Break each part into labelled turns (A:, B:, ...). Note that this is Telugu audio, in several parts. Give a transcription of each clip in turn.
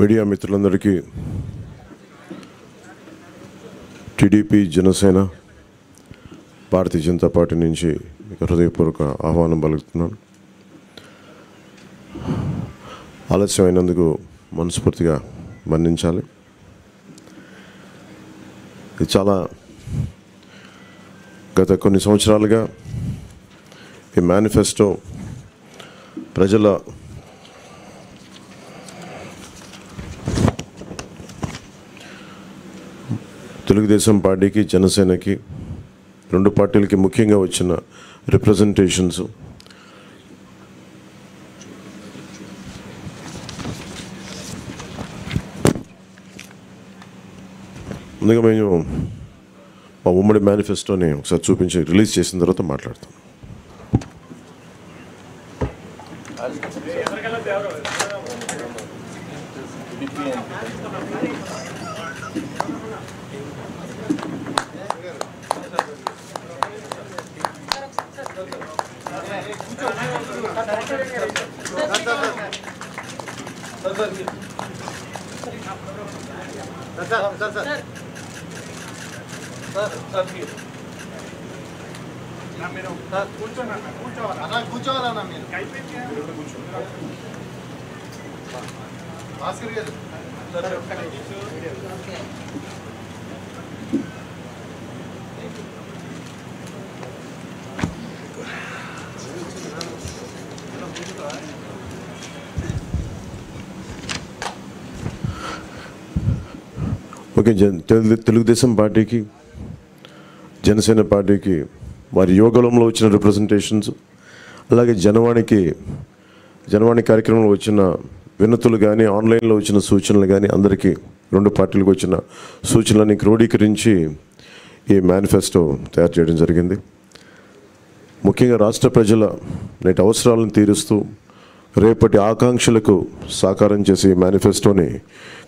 A: మీడియా మిత్రులందరికీ టీడీపీ జనసేన భారతీయ జనతా పార్టీ నుంచి మీకు హృదయపూర్వక ఆహ్వానం పలుకుతున్నాను. ఆలస్యమైనందుకు మనస్ఫూర్తిగా మన్నించాలి. ఇది చాలా గత కొన్ని సంవత్సరాలుగా ఈ మేనిఫెస్టో ప్రజల తెలుగుదేశం పార్టీకి జనసేనకి రెండు పార్టీలకి ముఖ్యంగా వచ్చిన రిప్రజెంటేషన్స్ ముందుగా మేము మా ఉమ్మడి మేనిఫెస్టోని ఒకసారి చూపించి రిలీజ్ చేసిన తర్వాత మాట్లాడతాం.
B: Sir sir sir sir sir
A: ना मेरा सर पूछो ना पूछो वाला ना पूछो वाला ना मेरा कहीं पे क्या है पूछो पास करिए सर सर తెలుగు తెలుగుదేశం పార్టీకి జనసేన పార్టీకి వారి యోగలంలో వచ్చిన రిప్రజెంటేషన్స్ అలాగే జనవాణికి జనవాణి కార్యక్రమంలో వచ్చిన వినతులు కానీ ఆన్లైన్లో వచ్చిన సూచనలు కానీ అందరికీ రెండు పార్టీలకు వచ్చిన సూచనలని క్రోడీకరించి ఈ మేనిఫెస్టో తయారు చేయడం జరిగింది. ముఖ్యంగా రాష్ట్ర ప్రజల నేటి అవసరాలను తీరుస్తూ రేపటి ఆకాంక్షలకు సాకారం చేసే ఈ మేనిఫెస్టోని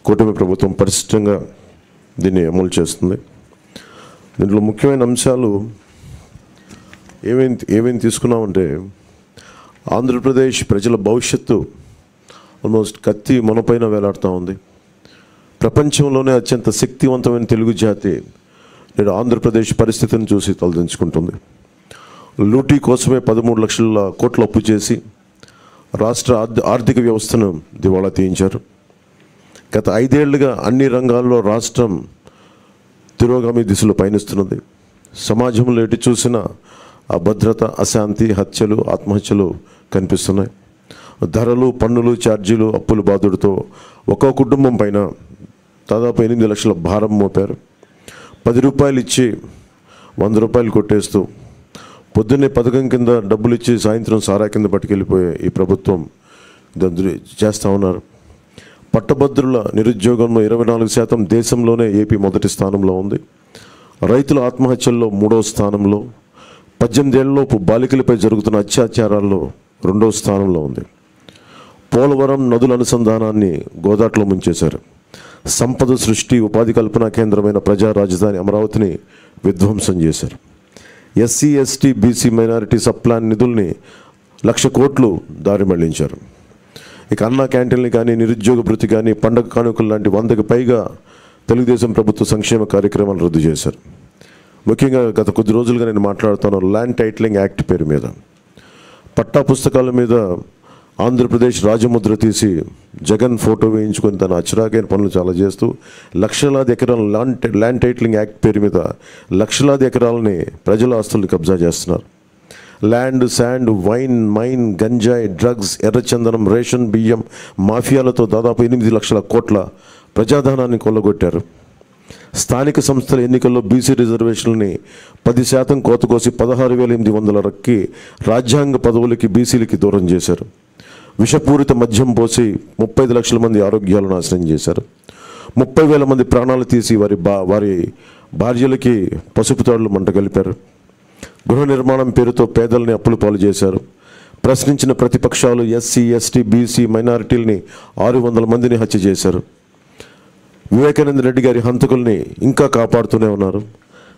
A: కూటమి ప్రభుత్వం పరిశుభ్రంగా దీన్ని అమలు చేస్తుంది. దీంట్లో ముఖ్యమైన అంశాలు ఏమేమి ఏమేమి తీసుకున్నామంటే ఆంధ్రప్రదేశ్ ప్రజల భవిష్యత్తు ఆల్మోస్ట్ కత్తి మనపైన వేలాడుతూ ఉంది. ప్రపంచంలోనే అత్యంత శక్తివంతమైన తెలుగు జాతి నేడు ఆంధ్రప్రదేశ్ పరిస్థితిని చూసి తలదించుకుంటుంది. లూటీ కోసమే పదమూడు లక్షల కోట్లు అప్పు చేసి రాష్ట్ర ఆర్థిక వ్యవస్థను దివాళా తీయించారు. గత ఐదేళ్ళుగా అన్ని రంగాల్లో రాష్ట్రం తిరోగామి దిశలో పయనిస్తున్నది. సమాజంలో ఎటు చూసినా అభద్రత అశాంతి హత్యలు ఆత్మహత్యలు కనిపిస్తున్నాయి. ధరలు పన్నులు ఛార్జీలు అప్పుల బాధుడితో ఒక్కో కుటుంబం పైన దాదాపు ఎనిమిది లక్షల భారం మోపారు. పది రూపాయలు ఇచ్చి వంద రూపాయలు కొట్టేస్తూ పొద్దున్నే పథకం కింద డబ్బులు ఇచ్చి సాయంత్రం సారా కింద పట్టుకెళ్ళిపోయే ఈ ప్రభుత్వం దాన్ని చేస్తూ ఉన్నారు. పట్టభద్రుల నిరుద్యోగంలో ఇరవై నాలుగు శాతం దేశంలోనే ఏపీ మొదటి స్థానంలో ఉంది. రైతుల ఆత్మహత్యల్లో మూడో స్థానంలో పద్దెనిమిదేళ్ళలోపు బాలికలపై జరుగుతున్న అత్యాచారాల్లో రెండో స్థానంలో ఉంది. పోలవరం నదుల అనుసంధానాన్ని గోదాట్లో ముంచేశారు. సంపద సృష్టి ఉపాధి కల్పన కేంద్రమైన ప్రజా రాజధాని అమరావతిని విధ్వంసం చేశారు. SC ST BC minority subplan నిధుల్ని లక్ష కోట్లు దారి మళ్ళించారు. ఇక అన్న క్యాంటీన్లు కానీ నిరుద్యోగ భృతి కానీ పండగ కానుకలు లాంటి వందకు పైగా తెలుగుదేశం ప్రభుత్వ సంక్షేమ కార్యక్రమాలు రద్దు చేశారు. ముఖ్యంగా గత కొద్ది రోజులుగా నేను మాట్లాడుతాను ల్యాండ్ టైటిలింగ్ యాక్ట్ పేరు మీద. పట్టా పుస్తకాల మీద ఆంధ్రప్రదేశ్ రాజముద్ర తీసి జగన్ ఫోటో వేయించుకొని తన అచ్చరాకైన పనులు చాలా చేస్తూ లక్షలాది ఎకరాల ల్యాండ్ ల్యాండ్ టైటిలింగ్ యాక్ట్ పేరు మీద లక్షలాది ఎకరాలని ప్రజల ఆస్తుల్ని కబ్జా చేస్తున్నారు. ల్యాండ్ శాండ్ వైన్ మైన్ గంజాయి డ్రగ్స్ ఎర్రచందనం రేషన్ బియ్యం మాఫియాలతో దాదాపు ఎనిమిది లక్షల కోట్ల ప్రజాధనాన్ని కొల్లగొట్టారు. స్థానిక సంస్థల ఎన్నికల్లో బీసీ రిజర్వేషన్లని పది శాతం కోత కోసి పదహారు వేల ఎనిమిది వందల రక్కి రాజ్యాంగ పదవులకి బీసీలకి దూరం చేశారు. విషపూరిత మద్యం పోసి ముప్పై లక్షల మంది ఆరోగ్యాలు నాశనం చేశారు. ముప్పై వేల మంది ప్రాణాలు తీసి వారి బా వారి భార్యలకి పసుపు తాడులు మంట కలిపారు. గృహ నిర్మాణం పేరుతో పేదల్ని అప్పులు పాలు చేశారు. ప్రశ్నించిన ప్రతిపక్షాలు ఎస్సీ ఎస్టీ బీసీ మైనారిటీలని ఆరు వందల మందిని హత్య చేశారు. వివేకానంద రెడ్డి గారి హంతకుల్ని ఇంకా కాపాడుతూనే ఉన్నారు.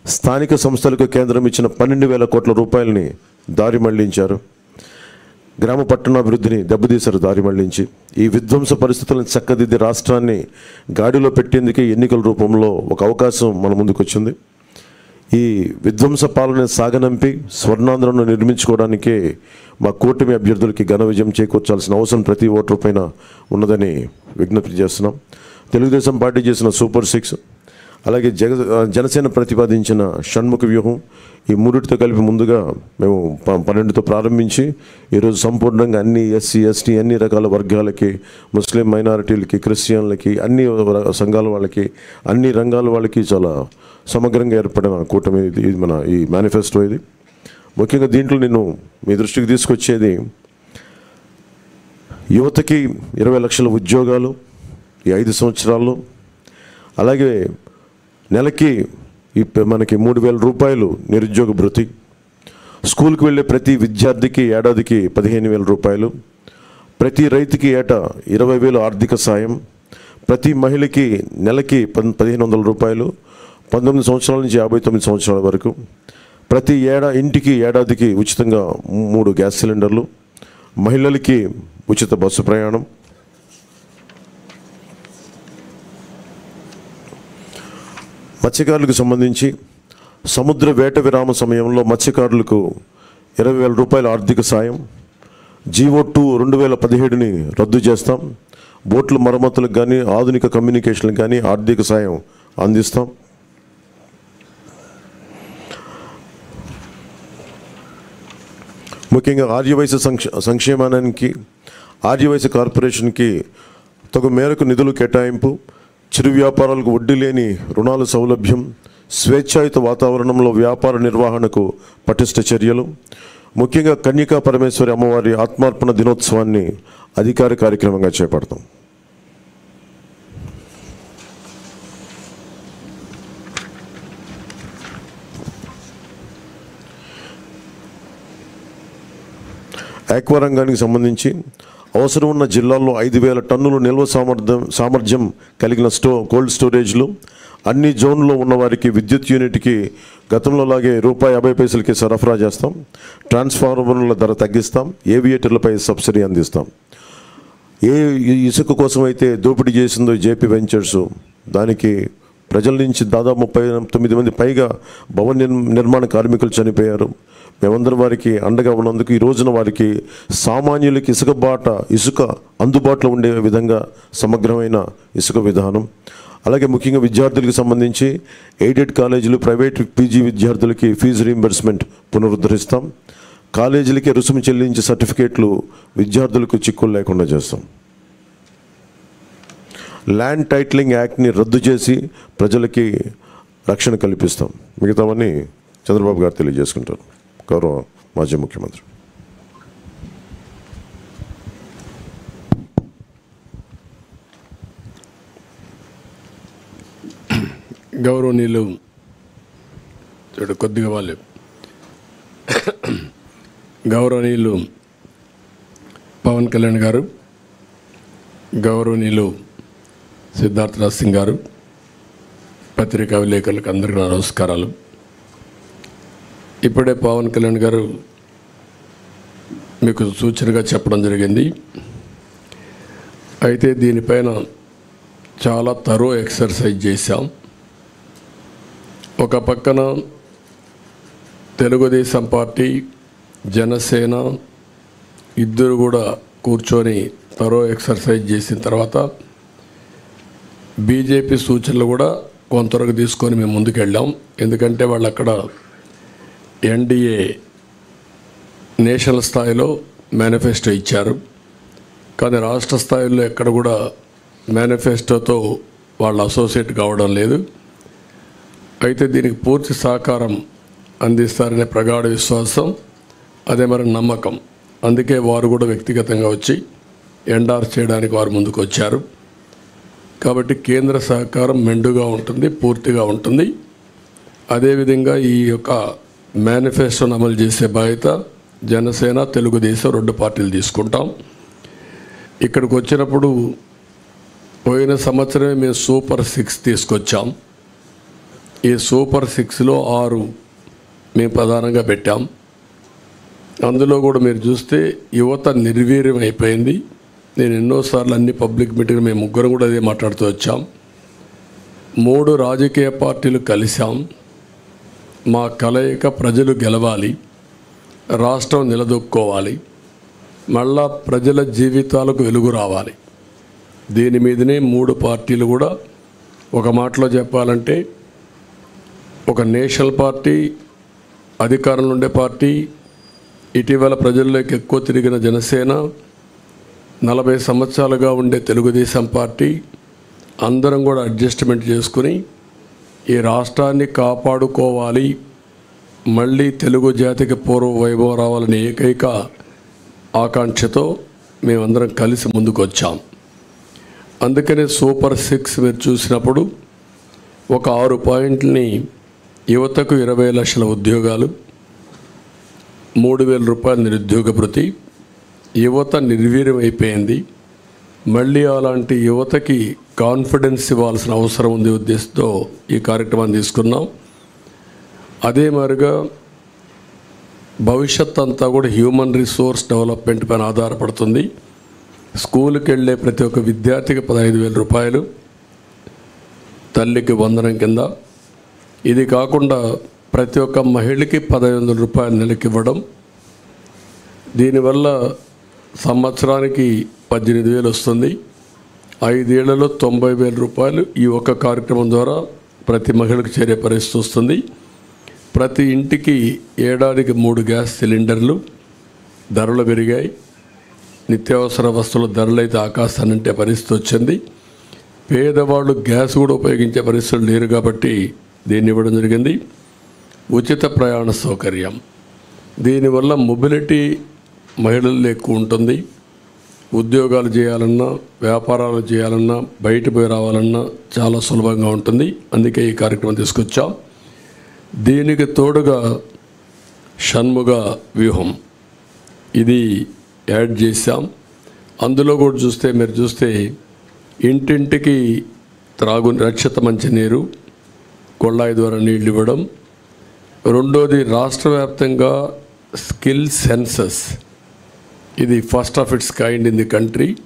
A: స్థానిక సంస్థలకు కేంద్రం ఇచ్చిన పన్నెండు వేల కోట్ల రూపాయలని దారి మళ్ళించారు. గ్రామ పట్టణాభివృద్ధిని దెబ్బతీశారు దారి మళ్ళించి. ఈ విధ్వంస పరిస్థితులను చక్కదిద్ది రాష్ట్రాన్ని గాడిలో పెట్టేందుకే ఎన్నికల రూపంలో ఒక అవకాశం మన ముందుకు వచ్చింది ఈ విధ్వంస పాలన సాగనంపి స్వర్ణాంధ్రను నిర్మించుకోవడానికే మా కూటమి అభ్యర్థులకి ఘన విజయం చేకూర్చాల్సిన అవసరం ప్రతి ఓటర్ పైన ఉన్నదని విజ్ఞప్తి చేస్తున్నాం. తెలుగుదేశం పార్టీ చేసిన సూపర్ సిక్స్ అలాగే జగ జనసేన ప్రతిపాదించిన షణ్ముఖ వ్యూహం ఈ మూడిటితో కలిపి ముందుగా మేము ప- పన్నెండుతో ప్రారంభించి ఈరోజు సంపూర్ణంగా అన్ని ఎస్సీ ఎస్టీ అన్ని రకాల వర్గాలకి ముస్లిం మైనారిటీలకి క్రిస్టియన్లకి అన్ని సంఘాల వాళ్ళకి అన్ని రంగాల వాళ్ళకి చాలా సమగ్రంగా ఏర్పడిన కూటమి ఇది ఇది మన ఈ మేనిఫెస్టో ఇది. ముఖ్యంగా దీంట్లో నేను మీ దృష్టికి తీసుకొచ్చేది యువతకి ఇరవై లక్షల ఉద్యోగాలు ఈ ఐదు సంవత్సరాల్లో అలాగే నెలకి మనకి మూడు వేల రూపాయలు నిరుద్యోగ భృతి. స్కూల్కి వెళ్ళే ప్రతి విద్యార్థికి ఏడాదికి పదిహేను వేల రూపాయలు. ప్రతి రైతుకి ఏటా ఇరవై వేలు ఆర్థిక సాయం. ప్రతి మహిళకి నెలకి పదిహేను వందల రూపాయలు. పంతొమ్మిది సంవత్సరాల నుంచి యాభై తొమ్మిది సంవత్సరాల వరకు. ప్రతి ఏడా ఇంటికి ఏడాదికి ఉచితంగా మూడు గ్యాస్ సిలిండర్లు. మహిళలకి ఉచిత బస్సు ప్రయాణం. మత్స్యకారులకు సంబంధించి సముద్ర వేట విరామ సమయంలో మత్స్యకారులకు ఇరవై వేల రూపాయల ఆర్థిక సాయం జీవో టూ రెండు వేల పదిహేడుని రద్దు చేస్తాం. బోట్ల మరమ్మతులకు కానీ ఆధునిక కమ్యూనికేషన్లకు కానీ ఆర్థిక సాయం అందిస్తాం. ముఖ్యంగా ఆర్యవైశ్య సంక్ష సంక్షేమానికి ఆర్యవైశ్య కార్పొరేషన్కి తగు మేరకు నిధులు కేటాయింపు చిరు వ్యాపారాలకు వడ్డీ లేని రుణాల సౌలభ్యం స్వేచ్ఛాయుత వాతావరణంలో వ్యాపార నిర్వహణకు పటిష్ట చర్యలు. ముఖ్యంగా కన్యకా పరమేశ్వరి అమ్మవారి ఆత్మార్పణ దినోత్సవాన్ని అధికార కార్యక్రమంగా చేపడతాం. ఆక్వా రంగానికి సంబంధించి అవసరం ఉన్న జిల్లాల్లో ఐదు వేల టన్నులు నిల్వ సామర్థ్యం సామర్థ్యం కలిగిన స్టో కోల్డ్ స్టోరేజ్లు అన్ని జోన్లో ఉన్నవారికి విద్యుత్ యూనిట్కి గతంలో లాగే రూపాయి యాభై పైసలకి సరఫరా చేస్తాం. ట్రాన్స్ఫార్మర్ల ధర తగ్గిస్తాం. ఏవియేటర్లపై సబ్సిడీ అందిస్తాం. ఏ ఈ ఇసుక కోసం అయితే దోపిడీ చేసిందో జేపీ వెంచర్స్ దానికి ప్రజల నుంచి దాదాపు ముప్పై తొమ్మిది మంది పైగా భవన నిర్మాణ కార్మికులు చనిపోయారు. మేమందరం వారికి అండగా ఉన్నందుకు ఈ రోజున వారికి సామాన్యులకి ఇసుక బాట ఇసుక అందుబాటులో ఉండే విధంగా సమగ్రమైన ఇసుక విధానం. అలాగే ముఖ్యంగా విద్యార్థులకు సంబంధించి ఎయిడెడ్ కాలేజీలు ప్రైవేట్ పీజీ విద్యార్థులకి ఫీజు రీంబర్స్మెంట్ పునరుద్ధరిస్తాం. కాలేజీలకి రుసుము చెల్లించే సర్టిఫికేట్లు విద్యార్థులకు చిక్కులు లేకుండా చేస్తాం. ల్యాండ్ టైటిలింగ్ యాక్ట్ని రద్దు చేసి ప్రజలకి రక్షణ కల్పిస్తాం. మిగతావన్నీ చంద్రబాబు గారు తెలియజేసుకుంటారు. గౌరవ మాజీ ముఖ్యమంత్రి.
C: గౌరవనీయులు చూడు కొద్దిగా వాళ్ళు. గౌరవనీయులు పవన్ కళ్యాణ్ గారు గౌరవనీయులు సిద్ధార్థరాజ్ సింగ్ గారు పత్రికా విలేకరులకు అందరికీ నమస్కారాలు. ఇప్పుడే పవన్ కళ్యాణ్ గారు మీకు సూచనగా చెప్పడం జరిగింది. అయితే దీనిపైన చాలా తరో ఎక్సర్సైజ్ చేశాం. ఒక పక్కన తెలుగుదేశం పార్టీ జనసేన ఇద్దరు కూడా కూర్చొని తరో ఎక్సర్సైజ్ చేసిన తర్వాత బీజేపీ సూచనలు కూడా కొంతవరకు తీసుకొని మేము ముందుకెళ్ళాం. ఎందుకంటే వాళ్ళు అక్కడ ఎన్డీఏ నేషనల్ స్థాయిలో మేనిఫెస్టో ఇచ్చారు. కానీ రాష్ట్ర స్థాయిలో ఎక్కడ కూడా మేనిఫెస్టోతో వాళ్ళు అసోసియేట్ కావడం లేదు. అయితే దీనికి పూర్తి సహకారం అందిస్తారనే ప్రగాఢ విశ్వాసం అదే మరి నమ్మకం. అందుకే వారు కూడా వ్యక్తిగతంగా వచ్చి ఎండార్ చేయడానికి వారు ముందుకు వచ్చారు. కాబట్టి కేంద్ర సహకారం మెండుగా ఉంటుంది పూర్తిగా ఉంటుంది. అదేవిధంగా ఈ యొక్క మేనిఫెస్టోను అమలు చేసే బాధ్యత జనసేన తెలుగుదేశం రెండు పార్టీలు తీసుకుంటాం. ఇక్కడికి వచ్చినప్పుడు పోయిన సంవత్సరమే మేము సూపర్ సిక్స్ తీసుకొచ్చాం. ఈ సూపర్ సిక్స్లో ఆరు మేము ప్రధానంగా పెట్టాం. అందులో కూడా మీరు చూస్తే యువత నిర్వీర్యం అయిపోయింది. నేను ఎన్నోసార్లు అన్ని పబ్లిక్ మీటింగ్ మేము ముగ్గురం కూడా అదే మాట్లాడుతూ వచ్చాం. మూడు రాజకీయ పార్టీలు కలిశాం. మా కలయిక ప్రజలు గెలవాలి రాష్ట్రం నిలదొక్కోవాలి మళ్ళా ప్రజల జీవితాలకు వెలుగు రావాలి. దీని మీదనే మూడు పార్టీలు కూడా ఒక మాటలో చెప్పాలంటే ఒక నేషనల్ పార్టీ అధికారంలో ఉండే పార్టీ ఇటీవల ప్రజల్లోకి ఎక్కువ తిరిగిన జనసేన నలభై సంవత్సరాలుగా ఉండే తెలుగుదేశం పార్టీ అందరం కూడా అడ్జస్ట్మెంట్ చేసుకుని ఈ రాష్ట్రాన్ని కాపాడుకోవాలి. మళ్ళీ తెలుగు జాతికి పూర్వ వైభవం రావాలనే ఏకైక ఆకాంక్షతో మేమందరం కలిసి ముందుకు వచ్చాం అందుకనే సూపర్ సిక్స్ మీరు చూసినప్పుడు ఒక ఆరు పాయింట్లని యువతకు ఇరవై లక్షల ఉద్యోగాలు మూడు వేల రూపాయల నిరుద్యోగ భృతి యువత నిర్వీర్యం అయిపోయింది. మళ్ళీ అలాంటి యువతకి కాన్ఫిడెన్స్ ఇవ్వాల్సిన అవసరం ఉంది ఉద్దేశంతో ఈ కార్యక్రమాన్ని తీసుకున్నాం. అదే మాదిరిగా భవిష్యత్ అంతా కూడా హ్యూమన్ రిసోర్స్ డెవలప్మెంట్ పైన ఆధారపడుతుంది. స్కూల్కి వెళ్ళే ప్రతి ఒక్క విద్యార్థికి పదహైదు వేల రూపాయలు తల్లికి వందనం కింద. ఇది కాకుండా ప్రతి ఒక్క మహిళకి పదహైదు వందల రూపాయలు నెలకి ఇవ్వడం. దీనివల్ల సంవత్సరానికి పద్దెనిమిది వేలు వస్తుంది. ఐదేళ్ళలో తొంభై వేల రూపాయలు ఈ ఒక్క కార్యక్రమం ద్వారా ప్రతి మహిళకు చేరే పరిస్థితి వస్తుంది. ప్రతి ఇంటికి ఏడాదికి మూడు గ్యాస్ సిలిండర్లు ధరలు పెరిగాయి. నిత్యావసర వస్తువుల ధరలు అయితే ఆకాశానంటే పరిస్థితి వచ్చింది. పేదవాళ్ళు గ్యాస్ కూడా ఉపయోగించే పరిస్థితులు లేరు కాబట్టి దీన్ని ఇవ్వడం జరిగింది. ఉచిత ప్రయాణ సౌకర్యం. దీనివల్ల మొబిలిటీ మహిళల్లో ఎక్కువ ఉంటుంది. ఉద్యోగాలు చేయాలన్నా వ్యాపారాలు చేయాలన్నా బయట పోయి రావాలన్నా చాలా సులభంగా ఉంటుంది. అందుకే ఈ కార్యక్రమం తీసుకొచ్చాం. దీనికి తోడుగా షణ్ముగ వ్యూహం. ఇది యాడ్ చేశాం. అందులో కూడా చూస్తే మీరు చూస్తే ఇంటింటికి త్రాగు రక్షిత మంచినీరు కొళ్ళాయి ద్వారా నీళ్ళు ఇవ్వడం. రెండోది రాష్ట్ర వ్యాప్తంగా స్కిల్ సెన్సస్. ఇది first of its kind in the country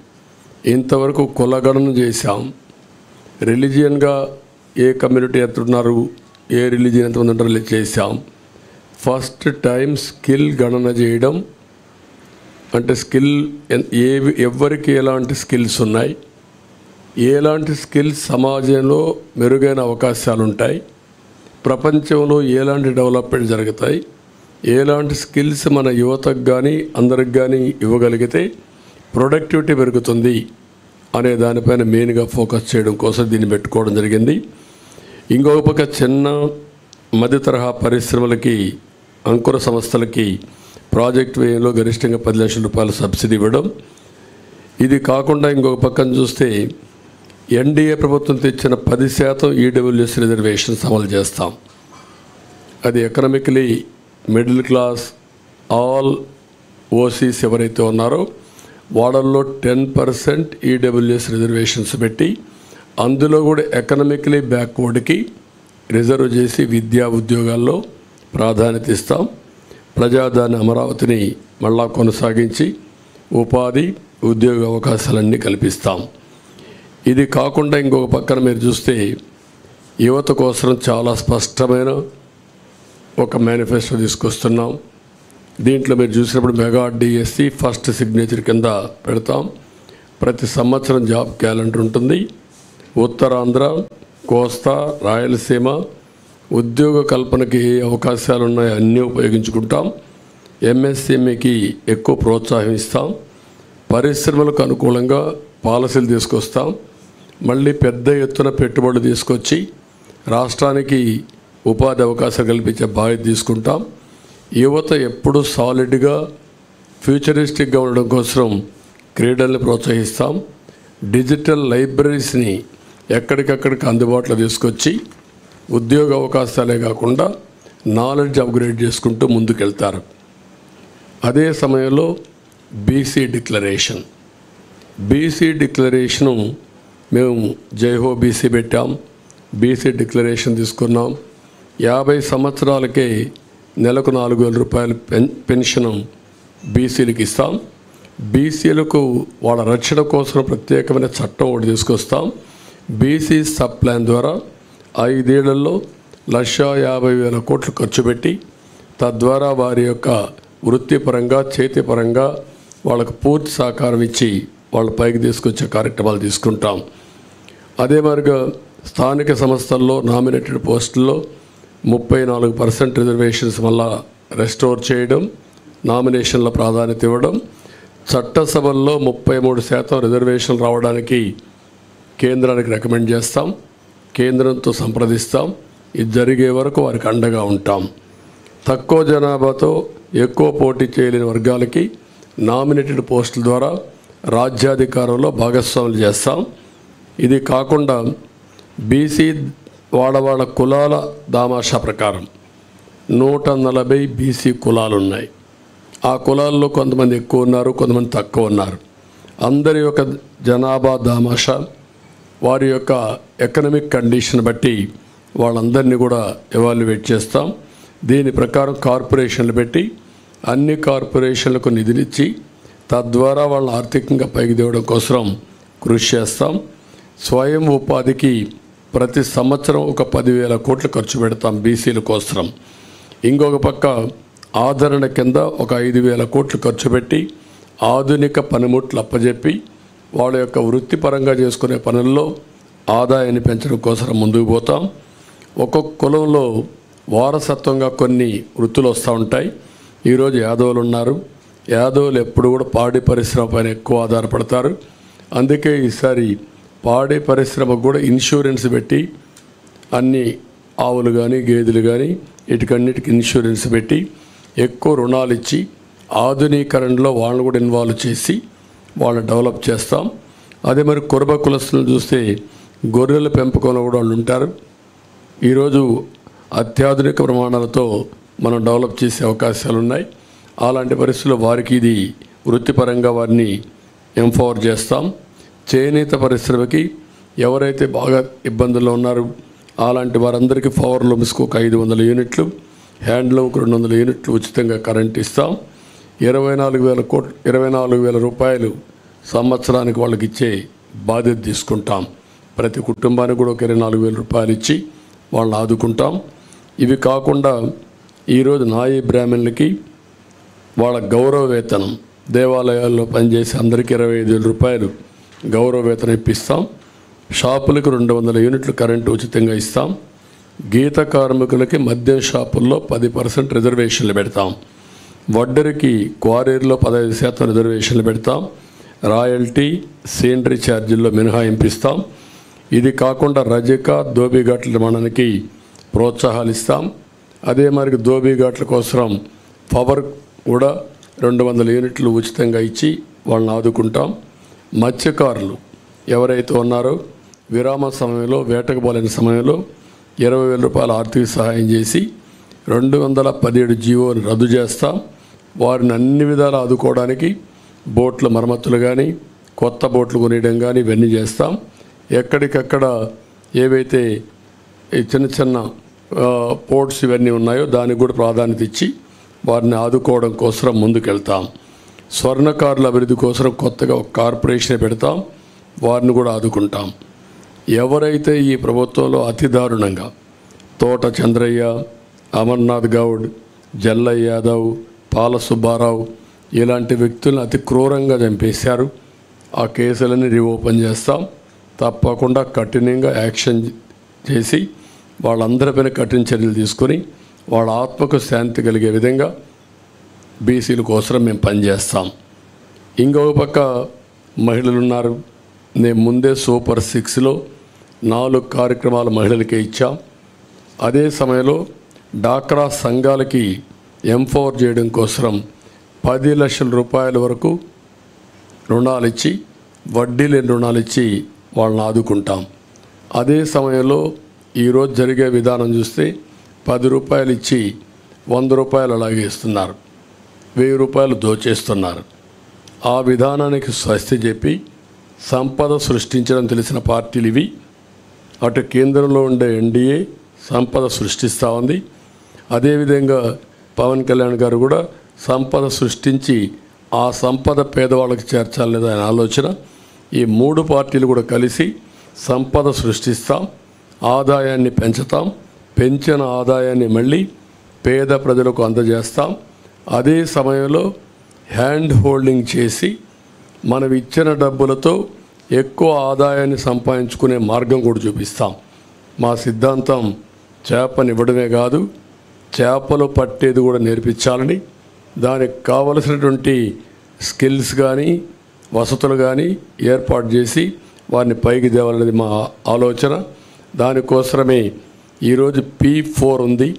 C: ఇంతవరకు కులగణన చేశాం. రిలీజియన్గా ఏ కమ్యూనిటీ ఎంత ఉన్నారు ఏ రిలీజియన్ ఎంతమంది ఉంటారు ఇలా చేశాం. ఫస్ట్ టైం స్కిల్ గణన చేయడం అంటే స్కిల్ ఏవి ఏ ఎవరికి ఎలాంటి స్కిల్స్ ఉన్నాయి ఎలాంటి స్కిల్స్ సమాజంలో మెరుగైన అవకాశాలు ఉంటాయి ప్రపంచంలో ఎలాంటి డెవలప్మెంట్ జరుగుతాయి ఎలాంటి స్కిల్స్ మన యువతకు కానీ అందరికి కానీ ఇవ్వగలిగితే ప్రొడక్టివిటీ పెరుగుతుంది అనే దానిపైన మెయిన్గా ఫోకస్ చేయడం కోసం దీన్ని పెట్టుకోవడం జరిగింది. ఇంకొక పక్క చిన్న మధ్య తరహా పరిశ్రమలకి అంకుర సంస్థలకి ప్రాజెక్ట్ వ్యయంలో గరిష్టంగా పది లక్షల రూపాయల సబ్సిడీ ఇవ్వడం. ఇది కాకుండా ఇంకొక పక్కన చూస్తే ఎన్డీఏ ప్రభుత్వం తెచ్చిన పది శాతం ఈడబ్ల్యూఎస్ రిజర్వేషన్స్ అమలు చేస్తాం. అది economically middle class all OCs ఎవరైతే ఉన్నారో వాళ్ళల్లో టెన్ పర్సెంట్ ఈడబ్ల్యూఎస్ రిజర్వేషన్స్ పెట్టి అందులో కూడా ఎకనామికలీ బ్యాక్వర్డ్కి రిజర్వ్ చేసి విద్యా ఉద్యోగాల్లో ప్రాధాన్యత ఇస్తాం. ప్రజాదాని అమరావతిని మళ్ళా కొనసాగించి ఉపాధి ఉద్యోగ అవకాశాలన్నీ కల్పిస్తాం. ఇది కాకుండా ఇంకొక పక్కన మీరు చూస్తే యువత కోసం చాలా స్పష్టమైన ఒక మేనిఫెస్టో తీసుకొస్తున్నాం. దీంట్లో మీరు చూసినప్పుడు మెగా డిఎస్సి ఫస్ట్ సిగ్నేచర్ కింద పెడతాం. ప్రతి సంవత్సరం జాబ్ క్యాలెండర్ ఉంటుంది. ఉత్తరాంధ్ర కోస్తా రాయలసీమ ఉద్యోగ కల్పనకి ఏ అవకాశాలు ఉన్నాయో అన్నీ ఉపయోగించుకుంటాం ఎంఎస్ఎంఈకి ఎక్కువ ప్రోత్సాహం ఇస్తాం. పరిశ్రమలకు అనుకూలంగా పాలసీలు తీసుకొస్తాం. మళ్ళీ పెద్ద ఎత్తున పెట్టుబడులు తీసుకొచ్చి రాష్ట్రానికి ఉపాధి అవకాశాలు కల్పించే బాధ్యత తీసుకుంటాం. యువత ఎప్పుడు సాలిడ్గా ఫ్యూచరిస్టిక్గా ఉండడం కోసం క్రీడల్ని ప్రోత్సహిస్తాం. డిజిటల్ లైబ్రరీస్ని ఎక్కడికక్కడికి అందుబాటులో తీసుకొచ్చి ఉద్యోగ అవకాశాలే కాకుండా నాలెడ్జ్ అప్గ్రేడ్ చేసుకుంటూ ముందుకెళ్తారు. అదే సమయంలో బీసీ డిక్లరేషన్ బీసీ డిక్లరేషను మేము జైహో బీసీ పెట్టాం. బీసీ డిక్లరేషన్ తీసుకున్నాం. యాభై సంవత్సరాలకే నెలకు నాలుగు వేల రూపాయల పెన్ పెన్షన్ బీసీలకు ఇస్తాం. బీసీలకు వాళ్ళ రక్షణ కోసం ప్రత్యేకమైన చట్టం ఒకటి తీసుకొస్తాం. బీసీ సబ్ ప్లాన్ ద్వారా ఐదేళ్ళలో లక్ష యాభై వేల కోట్లు ఖర్చు పెట్టి తద్వారా వారి యొక్క వృత్తిపరంగా చేతిపరంగా వాళ్ళకు పూర్తి సహకారం ఇచ్చి వాళ్ళ పైకి తీసుకొచ్చే కార్యక్రమాలు తీసుకుంటాం. అదే మరిగా స్థానిక సంస్థల్లో నామినేటెడ్ పోస్టుల్లో ముప్పై నాలుగు పర్సెంట్ రిజర్వేషన్స్ వల్ల రెస్టోర్ చేయడం నామినేషన్ల ప్రాధాన్యత ఇవ్వడం చట్టసభల్లో ముప్పై మూడు శాతం రిజర్వేషన్లు రావడానికి కేంద్రానికి రికమెండ్ చేస్తాం కేంద్రంతో సంప్రదిస్తాం ఇది జరిగే వరకు వారికి అండగా ఉంటాం. తక్కువ జనాభాతో ఎక్కువ పోటీ చేయలేని వర్గాలకి నామినేటెడ్ పోస్టుల ద్వారా రాజ్యాధికారంలో భాగస్వాములు చేస్తాం. ఇది కాకుండా బీసీ వాళ్ళ వాళ్ళ కులాల దామాషా ప్రకారం నూట నలభై బీసీ కులాలు ఉన్నాయి ఆ కులాల్లో కొంతమంది ఎక్కువ ఉన్నారు కొంతమంది తక్కువ ఉన్నారు. అందరి యొక్క జనాభా దామాషా వారి యొక్క ఎకనమిక్ కండిషన్ బట్టి వాళ్ళందరినీ కూడా ఎవాల్యుయేట్ చేస్తాం. దీని ప్రకారం కార్పొరేషన్లు పెట్టి అన్ని కార్పొరేషన్లకు నిధులిచ్చి తద్వారా వాళ్ళని ఆర్థికంగా పైకి తేవడం కోసం కృషి చేస్తాం. స్వయం ఉపాధికి ప్రతి సంవత్సరం ఒక పదివేల కోట్లు ఖర్చు పెడతాం బీసీల కోసం ఇంకొక పక్క ఆదరణ కింద ఒక ఐదు వేల కోట్లు ఖర్చు పెట్టి ఆధునిక పనిముట్లు అప్పజెప్పి వాళ్ళ యొక్క వృత్తిపరంగా చేసుకునే పనుల్లో ఆదాయాన్ని పెంచడం కోసం ముందుకు పోతాం. ఒక్కొక్క కులంలో వారసత్వంగా కొన్ని వృత్తులు వస్తూ ఉంటాయి. ఈరోజు యాదవులు ఉన్నారు. యాదవులు ఎప్పుడు కూడా పాడి పరిశ్రమ పైన ఎక్కువ ఆధారపడతారు. అందుకే ఈసారి పాడే పరిశ్రమకు కూడా ఇన్సూరెన్స్ పెట్టి అన్ని ఆవులు కానీ గేదెలు కానీ వీటికన్నిటికి ఇన్సూరెన్స్ పెట్టి ఎక్కువ రుణాలు ఇచ్చి ఆధునీకరణలో వాళ్ళని కూడా ఇన్వాల్వ్ చేసి వాళ్ళని డెవలప్ చేస్తాం. అదే మరి కురబ కులస్తులను చూస్తే గొర్రెల పెంపకంలో కూడా వాళ్ళు ఉంటారు. ఈరోజు అత్యాధునిక ప్రమాణాలతో మనం డెవలప్ చేసే అవకాశాలు ఉన్నాయి. అలాంటి పరిస్థితుల్లో వారికి ఇది వృత్తిపరంగా వారిని ఎంపవర్ చేస్తాం. చేనేత పరిశ్రమకి ఎవరైతే బాగా ఇబ్బందుల్లో ఉన్నారో అలాంటి వారందరికీ పవర్ లూమ్స్కి ఒక ఐదు వందల యూనిట్లు హ్యాండ్లూమ్కి రెండు వందల యూనిట్లు ఉచితంగా కరెంట్ ఇస్తాం. ఇరవై నాలుగు వేల కోట్ ఇరవై నాలుగు వేల రూపాయలు సంవత్సరానికి వాళ్ళకి ఇచ్చే బాధ్యత తీసుకుంటాం. ప్రతి కుటుంబానికి కూడా ఒక ఇరవై నాలుగు వేల రూపాయలు ఇచ్చి వాళ్ళని ఆదుకుంటాం. ఇవి కాకుండా ఈరోజు నాయి బ్రాహ్మణులకి వాళ్ళ గౌరవ వేతనం దేవాలయాల్లో పనిచేసే అందరికీ ఇరవై ఐదు వేల రూపాయలు గౌరవ వేతనం ఇప్పిస్తాం. షాపులకు రెండు వందల యూనిట్లు కరెంటు ఉచితంగా ఇస్తాం. గీత కార్మికులకి మద్యం షాపుల్లో పది పర్సెంట్ రిజర్వేషన్లు పెడతాం. వడ్డరికి క్వారీర్లో పదహైదు శాతం రిజర్వేషన్లు పెడతాం. రాయల్టీ సీనరీ ఛార్జీల్లో మినహాయింపిస్తాం. ఇది కాకుండా రజక దోబీఘాట్ల నిర్మాణానికి ప్రోత్సాహాలు ఇస్తాం అదే మరి దోబీఘాట్ల కోసం పవర్ కూడా రెండు వందల యూనిట్లు ఉచితంగా ఇచ్చి వాళ్ళని ఆదుకుంటాం. మత్స్యకారులు ఎవరైతే ఉన్నారో విరామ సమయంలో వేటకు పోలేని సమయంలో ఇరవై వేల రూపాయల ఆర్థిక సహాయం చేసి రెండు వందల పదిహేడు జీవోని రద్దు చేస్తాం. వారిని అన్ని విధాలు ఆదుకోవడానికి బోట్ల మరమ్మతులు కానీ కొత్త బోట్లు కొనియడం కానీ ఇవన్నీ చేస్తాం. ఎక్కడికక్కడ ఏవైతే చిన్న చిన్న పోర్ట్స్ ఇవన్నీ ఉన్నాయో దానికి కూడా ప్రాధాన్యత ఇచ్చి వారిని ఆదుకోవడం కోసం ముందుకెళ్తాం. స్వర్ణకారుల అభివృద్ధి కోసం కొత్తగా ఒక కార్పొరేషన్ పెడతాం వారిని కూడా ఆదుకుంటాం. ఎవరైతే ఈ ప్రభుత్వంలో అతి దారుణంగా తోట చంద్రయ్య అమర్నాథ్ గౌడ్ జల్లయ్య యాదవ్ పాల సుబ్బారావు ఇలాంటి వ్యక్తులను అతి క్రూరంగా చంపేశారు. ఆ కేసులని రీఓపెన్ చేస్తాం. తప్పకుండా కఠినంగా యాక్షన్ చేసి వాళ్ళందరిపైన కఠిన చర్యలు తీసుకొని వాళ్ళ ఆత్మకు శాంతి కలిగే విధంగా బీసీల కోసం మేము పనిచేస్తాం. ఇంకొక పక్క మహిళలు ఉన్నారు నేను ముందే సూపర్ సిక్స్లో నాలుగు కార్యక్రమాలు మహిళలకే ఇచ్చాం. అదే సమయంలో డాక్రా సంఘాలకి ఎంఫోర్ చేయడం కోసం పది లక్షల రూపాయల వరకు రుణాలు ఇచ్చి వడ్డీ లేని రుణాలు ఇచ్చి వాళ్ళని ఆదుకుంటాం. అదే సమయంలో ఈరోజు జరిగే విధానం చూస్తే పది రూపాయలు ఇచ్చి వంద రూపాయలు అలాగే ఇస్తున్నారు. వెయ్యి రూపాయలు దోచేస్తున్నారు. ఆ విధానానికి స్వస్తి చెప్పి సంపద సృష్టించడం తెలిసిన పార్టీలు ఇవి. అటు కేంద్రంలో ఉండే ఎన్డీఏ సంపద సృష్టిస్తూ ఉంది. అదేవిధంగా పవన్ కళ్యాణ్ గారు కూడా సంపద సృష్టించి ఆ సంపద పేదవాళ్ళకి చేర్చాలనేది ఆయన ఆలోచన. ఈ మూడు పార్టీలు కూడా కలిసి సంపద సృష్టిస్తాం ఆదాయాన్ని పెంచుతాం పెంచిన ఆదాయాన్ని మళ్ళీ పేద ప్రజలకు అందజేస్తాం. అదే సమయంలో హ్యాండ్ హోల్డింగ్ చేసి మనం ఇచ్చిన డబ్బులతో ఎక్కువ ఆదాయాన్ని సంపాదించుకునే మార్గం కూడా చూపిస్తాం. మా సిద్ధాంతం చేపనివ్వడమే కాదు చేపలు పట్టేది కూడా నేర్పించాలని దానికి కావలసినటువంటి స్కిల్స్ కానీ వసతులు కానీ ఏర్పాటు చేసి వారిని పైకి తేవాలనేది మా ఆలోచన. దానికోసమే ఈరోజు పీ ఫోర్ ఉంది.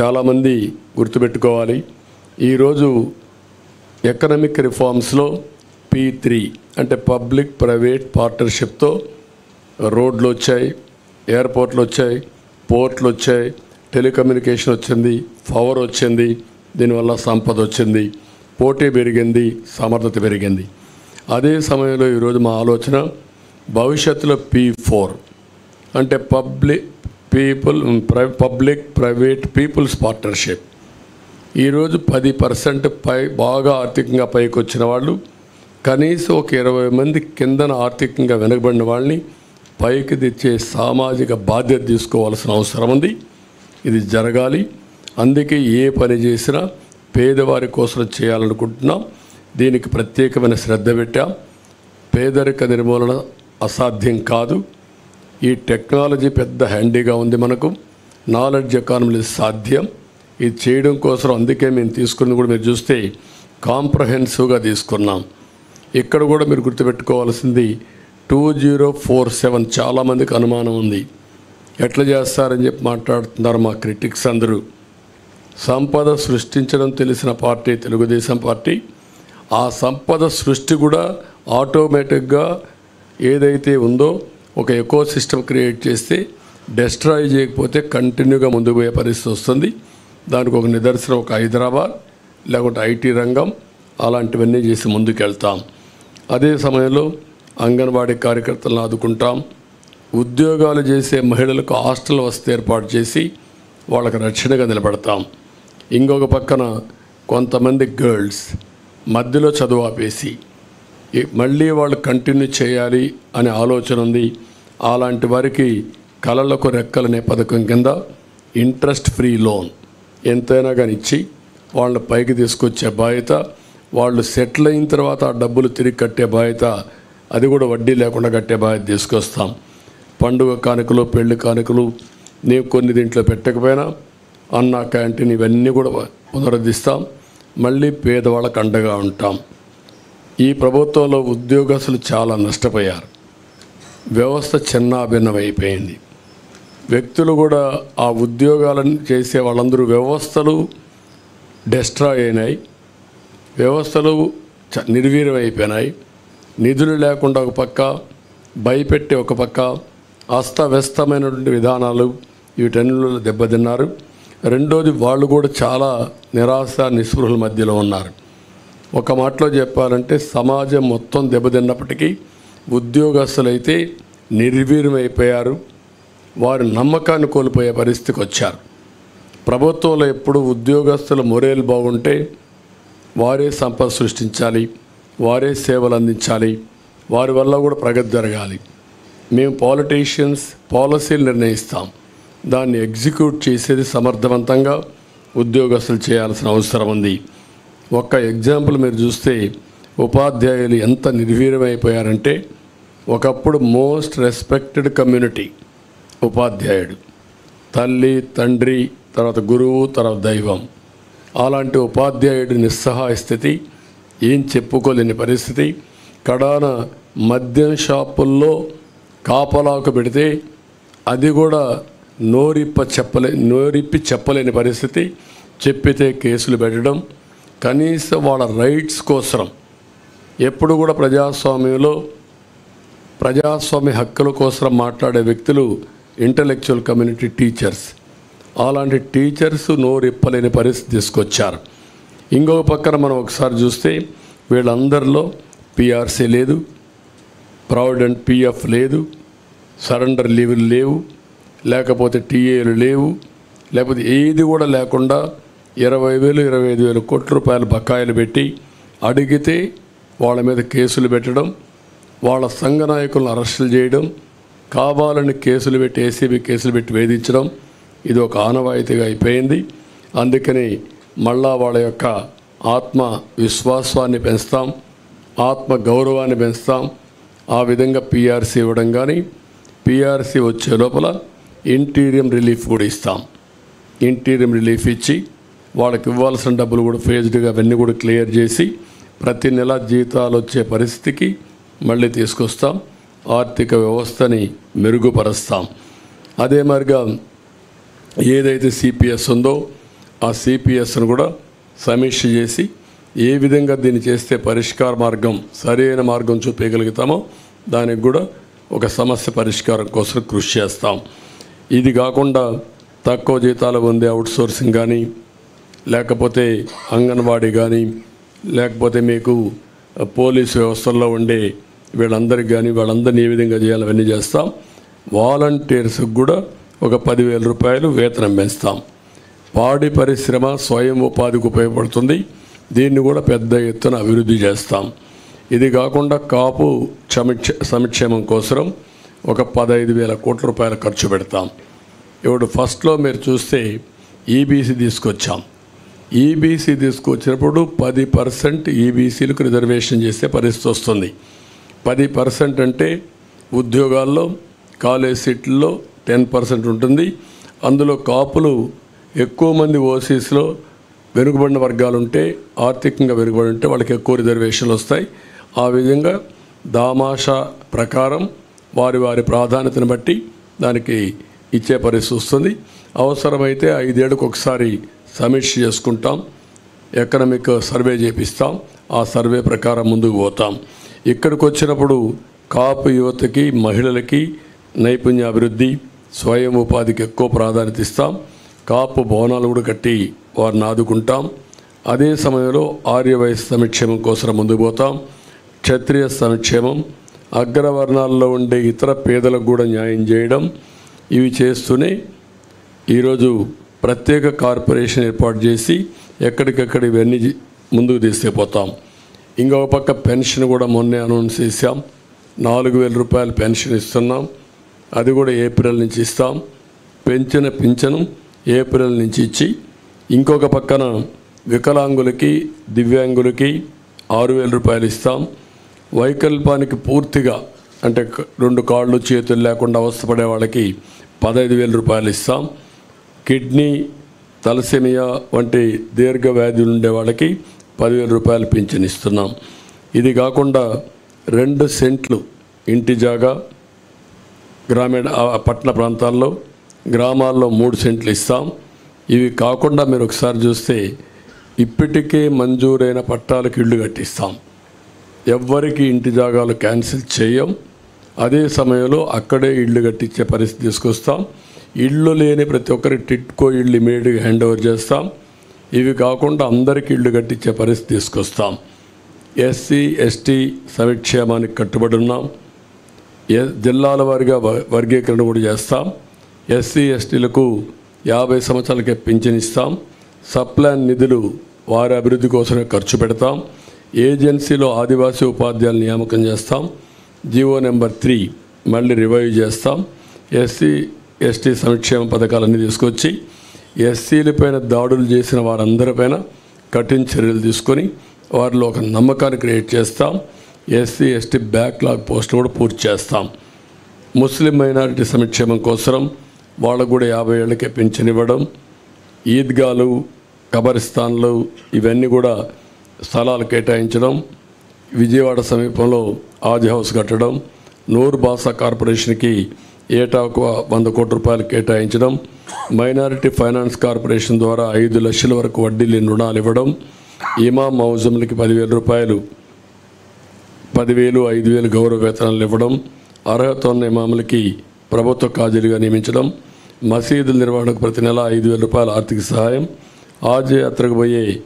C: చాలామంది గుర్తుపెట్టుకోవాలి. ఈరోజు ఎకనామిక్ రిఫార్మ్స్లో పీ త్రీ అంటే పబ్లిక్ ప్రైవేట్ పార్ట్నర్షిప్తో రోడ్లు వచ్చాయి ఎయిర్పోర్ట్లు వచ్చాయి పోర్ట్లు వచ్చాయి టెలికమ్యూనికేషన్ వచ్చింది పవర్ వచ్చింది దీనివల్ల సంపద వచ్చింది పోటీ పెరిగింది సమర్థత పెరిగింది. అదే సమయంలో ఈరోజు మా ఆలోచన భవిష్యత్తులో పీ ఫోర్ అంటే public people public private people's partnership. ఈరోజు పది పర్సెంట్ పై బాగా ఆర్థికంగా పైకి వచ్చిన వాళ్ళు కనీసం ఒక ఇరవై మంది కిందన ఆర్థికంగా వెనకబడిన వాళ్ళని పైకి తెచ్చే సామాజిక బాధ్యత తీసుకోవాల్సిన అవసరం ఉంది. ఇది జరగాలి. అందుకే ఏ పని చేసినా పేదవారి కోసం చేయాలనుకుంటున్నాం. దీనికి ప్రత్యేకమైన శ్రద్ధ పెట్టాం. పేదరిక నిర్మూలన అసాధ్యం కాదు. ఈ టెక్నాలజీ పెద్ద హ్యాండీగా ఉంది మనకు. నాలెడ్జ్ ఎకానమీ సాధ్యం. ఇది చేయడం కోసం అందుకే మేము తీసుకుని కూడా మీరు చూస్తే కాంప్రహెన్సివ్గా తీసుకున్నాం. ఇక్కడ కూడా మీరు గుర్తుపెట్టుకోవాల్సింది టూ జీరో ఫోర్ సెవెన్ చాలామందికి అనుమానం ఉంది. ఎట్లా చేస్తారని చెప్పి మాట్లాడుతున్నారు మా క్రిటిక్స్ అందరూ. సంపద సృష్టించడం తెలిసిన పార్టీ తెలుగుదేశం పార్టీ. ఆ సంపద సృష్టి కూడా ఆటోమేటిక్గా ఏదైతే ఉందో ఒక ఎకో సిస్టమ్ క్రియేట్ చేస్తే డెస్ట్రాయ్ చేయకపోతే కంటిన్యూగా ముందుకు పోయే పరిస్థితి వస్తుంది. దానికి ఒక నిదర్శనం ఒక హైదరాబాద్ లేకుంటే ఐటీ రంగం అలాంటివన్నీ చేసి ముందుకెళ్తాం. అదే సమయంలో అంగన్వాడీ కార్యకర్తలను ఆదుకుంటాం. ఉద్యోగాలు చేసే మహిళలకు హాస్టల్ వసతి ఏర్పాటు చేసి వాళ్ళకి రక్షణగా నిలబడతాం. ఇంకొక పక్కన కొంతమంది గర్ల్స్ మధ్యలో చదువు ఆపేసి మళ్ళీ వాళ్ళు కంటిన్యూ చేయాలి అనే ఆలోచన ఉంది. అలాంటి వారికి కళలకు రెక్కలనే పథకం కింద ఇంట్రెస్ట్ ఫ్రీ లోన్. ఎంతైనా కానీ ఇచ్చి వాళ్ళని పైకి తీసుకొచ్చే బాధ్యత వాళ్ళు సెటిల్ అయిన తర్వాత ఆ డబ్బులు తిరిగి కట్టే బాధ్యత అది కూడా వడ్డీ లేకుండా కట్టే బాధ్యత తీసుకొస్తాం. పండుగ కానుకలు పెళ్ళి కానుకలు నీవు కొన్ని దీంట్లో పెట్టకపోయినా అన్న క్యాంటీన్ ఇవన్నీ కూడా పునరుద్ధిస్తాం. మళ్ళీ పేదవాళ్ళకు అండగా ఉంటాం. ఈ ప్రభుత్వంలో ఉద్యోగస్తులు చాలా నష్టపోయారు. వ్యవస్థ చిన్నాభిన్నమైపోయింది వ్యక్తులు కూడా ఆ ఉద్యోగాలను చేసే వాళ్ళందరూ వ్యవస్థలు డెస్ట్రాయ్ అయినాయి. వ్యవస్థలు చ- నిర్వీర్యమైపోయినాయి నిధులు లేకుండా ఒక పక్క భయపెట్టి ఒక పక్క అస్తవ్యస్తమైనటువంటి విధానాలు వీటన్నిలో దెబ్బతిన్నారు. రెండోది వాళ్ళు కూడా చాలా నిరాశ నిస్పృహల మధ్యలో ఉన్నారు. ఒక మాటలో చెప్పాలంటే సమాజం మొత్తం దెబ్బతిన్నప్పటికీ ఉద్యోగస్తులైతే నిర్వీర్యమైపోయారు వారు నమ్మకాన్ని కోల్పోయే పరిస్థితికి వచ్చారు. ప్రభుత్వంలో ఎప్పుడు ఉద్యోగస్తుల మొరేలు బాగుంటే వారే సంపద సృష్టించాలి వారే సేవలు అందించాలి వారి వల్ల కూడా ప్రగతి జరగాలి. మేము పాలిటీషియన్స్ పాలసీలు నిర్ణయిస్తాం. దాన్ని ఎగ్జిక్యూట్ చేసేది సమర్థవంతంగా ఉద్యోగస్తులు చేయాల్సిన అవసరం ఉంది. ఒక్క ఎగ్జాంపుల్ మీరు చూస్తే ఉపాధ్యాయులు ఎంత నిర్వీర్యమైపోయారంటే ఒకప్పుడు మోస్ట్ రెస్పెక్టెడ్ కమ్యూనిటీ ఉపాధ్యాయుడు. తల్లి తండ్రి తర్వాత గురువు తర్వాత దైవం. అలాంటి ఉపాధ్యాయుడి నిస్సహాయ స్థితి ఏం చెప్పుకోలేని పరిస్థితి. కడాన మద్యం షాపుల్లో కాపలాకు పెడితే అది కూడా నోరిప్ప చెప్పలే నోరిప్పి చెప్పలేని పరిస్థితి. చెప్పితే కేసులు పెట్టడం కనీసం వాళ్ళ రైట్స్ కోసం ఎప్పుడు కూడా ప్రజాస్వామ్యంలో ప్రజాస్వామ్య హక్కుల కోసం మాట్లాడే వ్యక్తులు ఇంటలెక్చువల్ కమ్యూనిటీ టీచర్స్ అలాంటి టీచర్స్ నోరిప్పలేని పరిస్థితి తీసుకొచ్చారు. ఇంకొక పక్కన మనం ఒకసారి చూస్తే వీళ్ళందరిలో పిఆర్సీ లేదు ప్రావిడెంట్ పిఎఫ్ లేదు సరెండర్ లీవులు లేవు లేకపోతే టీఏలు లేవు లేకపోతే ఏది కూడా లేకుండా ఇరవై వేలు ఇరవై ఐదు వేలు కోట్ల రూపాయలు బకాయిలు పెట్టి అడిగితే వాళ్ళ మీద కేసులు పెట్టడం వాళ్ళ సంఘ నాయకులను అరెస్టులు చేయడం కావాలని కేసులు పెట్టి ఏసీబీ కేసులు పెట్టి వేధించడం ఇది ఒక ఆనవాయితీగా అయిపోయింది. అందుకని మళ్ళా వాళ్ళ యొక్క ఆత్మ విశ్వాసాన్ని పెంచుతాం ఆత్మ గౌరవాన్ని పెంచుతాం. ఆ విధంగా పీఆర్సీ ఇవ్వడం కానీ పీఆర్సీ వచ్చే లోపల ఇంటీరియం రిలీఫ్ కూడా ఇస్తాం. ఇంటీరియం రిలీఫ్ ఇచ్చి వాళ్ళకి ఇవ్వాల్సిన డబ్బులు కూడా ఫేజ్డ్గా అవన్నీ కూడా క్లియర్ చేసి ప్రతి నెల జీతాలు వచ్చే పరిస్థితికి మళ్ళీ తీసుకొస్తాం. ఆర్థిక వ్యవస్థని మెరుగుపరుస్తాం. అదే మరిగా ఏదైతే సిపిఎస్ ఉందో ఆ సిపిఎస్ను కూడా సమీక్ష చేసి ఏ విధంగా దీన్ని చేస్తే పరిష్కార మార్గం సరైన మార్గం చూపించగలుగుతామో దానికి కూడా ఒక సమస్య పరిష్కారం కోసం కృషి చేస్తాం. ఇది కాకుండా తక్కువ జీతాలు పొందే అవుట్సోర్సింగ్ కానీ లేకపోతే అంగన్వాడీ కానీ లేకపోతే మీకు పోలీస్ వ్యవస్థల్లో ఉండే వీళ్ళందరికీ కానీ వాళ్ళందరినీ ఏ విధంగా చేయాలి అవన్నీ చేస్తాం. వాలంటీర్స్కి కూడా ఒక పదివేల రూపాయలు వేతనం పెంచుతాం పాడి పరిశ్రమ స్వయం ఉపాధికి ఉపయోగపడుతుంది. దీన్ని కూడా పెద్ద ఎత్తున అభివృద్ధి చేస్తాం. ఇది కాకుండా కాపు సమిక్ష సంక్షేమం కోసం ఒక పదహైదు వేల కోట్ల రూపాయలు ఖర్చు పెడతాం. ఇప్పుడు ఫస్ట్లో మీరు చూస్తే ఈబీసీ తీసుకొచ్చాం. ఈబీసీ తీసుకొచ్చినప్పుడు పది పర్సెంట్ ఈబీసీలకు రిజర్వేషన్ చేసే పరిస్థితి వస్తుంది. పది పర్సెంట్ అంటే ఉద్యోగాల్లో కాలేజ్ సీట్లలో టెన్ పర్సెంట్ ఉంటుంది. అందులో కాపులు ఎక్కువ మంది ఓసీస్లో వెనుకబడిన వర్గాలు ఉంటే ఆర్థికంగా వెనుకబడి ఉంటే వాళ్ళకి ఎక్కువ రిజర్వేషన్లు వస్తాయి. ఆ విధంగా దామాషా ప్రకారం వారి వారి ప్రాధాన్యతను బట్టి దానికి ఇచ్చే పరిస్థితి వస్తుంది. అవసరమైతే ఐదేళ్ళకు ఒకసారి సమీక్ష చేసుకుంటాం. ఎకనమిక్ సర్వే చేపిస్తాం. ఆ సర్వే ప్రకారం ముందుకు పోతాం. ఇక్కడికి వచ్చినప్పుడు కాపు యువతకి మహిళలకి నైపుణ్యాభివృద్ధి స్వయం ఉపాధికి ఎక్కువ ప్రాధాన్యత ఇస్తాం. కాపు భవనాలు కూడా కట్టి వారిని ఆదుకుంటాం. అదే సమయంలో ఆర్యవయస్ సంక్షేమం కోసం ముందుకు పోతాం. క్షత్రియ సంక్షేమం అగ్రవర్ణాల్లో ఉండే ఇతర పేదలకు కూడా న్యాయం చేయడం ఇవి చేస్తూనే ఈరోజు ప్రత్యేక కార్పొరేషన్ ఏర్పాటు చేసి ఎక్కడికక్కడ ఇవన్నీ ముందుకు తీసుకుపోతాం. ఇంకొక పక్క పెన్షన్ కూడా మొన్నే అనౌన్స్ చేశాం. నాలుగు వేల రూపాయలు పెన్షన్ ఇస్తున్నాం. అది కూడా ఏప్రిల్ నుంచి ఇస్తాం. పెంచిన పింఛను ఏప్రిల్ నుంచి ఇచ్చి ఇంకొక పక్కన వికలాంగులకి దివ్యాంగులకి ఆరు వేల రూపాయలు ఇస్తాం. వైకల్పానికి పూర్తిగా అంటే రెండు కాళ్ళు చేతులు లేకుండా అవస్థపడే వాళ్ళకి పదహైదు వేల రూపాయలు ఇస్తాం. కిడ్నీ తలసేమియా వంటి దీర్ఘ వ్యాధులు ఉండే వాళ్ళకి పదివేల రూపాయలు పింఛన్ ఇస్తున్నాం. ఇది కాకుండా రెండు సెంట్లు ఇంటి జాగా గ్రామీణ పట్టణ ప్రాంతాల్లో గ్రామాల్లో మూడు సెంట్లు ఇస్తాం. ఇవి కాకుండా మీరు ఒకసారి చూస్తే ఇప్పటికే మంజూరైన పట్టాలకు ఇళ్ళు కట్టిస్తాం. ఎవ్వరికి ఇంటి జాగాలు క్యాన్సిల్ చేయం. అదే సమయంలో అక్కడే ఇళ్ళు కట్టించే పరిస్థితి తీసుకొస్తాం. ఇళ్ళు లేని ప్రతి ఒక్కరికి టిట్కో ఇళ్ళు ఇమీడియట్గా హ్యాండ్ ఓవర్ చేస్తాం. ఇవి కాకుండా అందరికీ ఇళ్ళు కట్టించే పరిస్థితి తీసుకొస్తాం. ఎస్సీ ఎస్టీ సంక్షేమానికి కట్టుబడి ఉన్నాం. ఏ జిల్లాల వారిగా వ- వర్గీకరణ కూడా చేస్తాం. ఎస్సీ ఎస్టీలకు యాభై సంవత్సరాలకే పింఛన్ ఇస్తాం. సప్లాన్ నిధులు వారి అభివృద్ధి కోసమే ఖర్చు పెడతాం. ఏజెన్సీలో ఆదివాసీ ఉపాధ్యాయులు నియామకం చేస్తాం. జీవో నెంబర్ త్రీ మళ్ళీ రివైవ్ చేస్తాం. ఎస్సీ ఎస్టీ సంక్షేమ పథకాలన్నీ తీసుకొచ్చి ఎస్సీలపైన దాడులు చేసిన వారందరిపైన కఠిన చర్యలు తీసుకొని వారిలో ఒక నమ్మకాన్ని క్రియేట్ చేస్తాం. ఎస్సీ ఎస్టీ బ్యాక్లాగ్ పోస్ట్ కూడా పూర్తి చేస్తాం. ముస్లిం మైనారిటీ సంక్షేమం కోసం వాళ్ళకు కూడా యాభై ఏళ్ళకే పెన్షన్ ఇవ్వడం ఈద్గాలు కబరిస్తాన్లు ఇవన్నీ కూడా స్థలాలు కేటాయించడం విజయవాడ సమీపంలో ఆజ్ హౌస్ కట్టడం నూరు బాసా కార్పొరేషన్కి ఏటా ఒక వంద కోట్ల రూపాయలు కేటాయించడం మైనారిటీ ఫైనాన్స్ కార్పొరేషన్ ద్వారా ఐదు లక్షల వరకు వడ్డీ లేని రుణాలు ఇవ్వడం ఇమాం మౌజంలకి పదివేల రూపాయలు పదివేలు ఐదు వేలు గౌరవ వేతనాలు ఇవ్వడం అర్హత ఉన్న ఇమాములకి ప్రభుత్వ కాజీలుగా నియమించడం మసీదుల నిర్వహణకు ప్రతి నెల ఐదు వేల రూపాయల ఆర్థిక సహాయం ఆజ్ యాత్రకు పోయే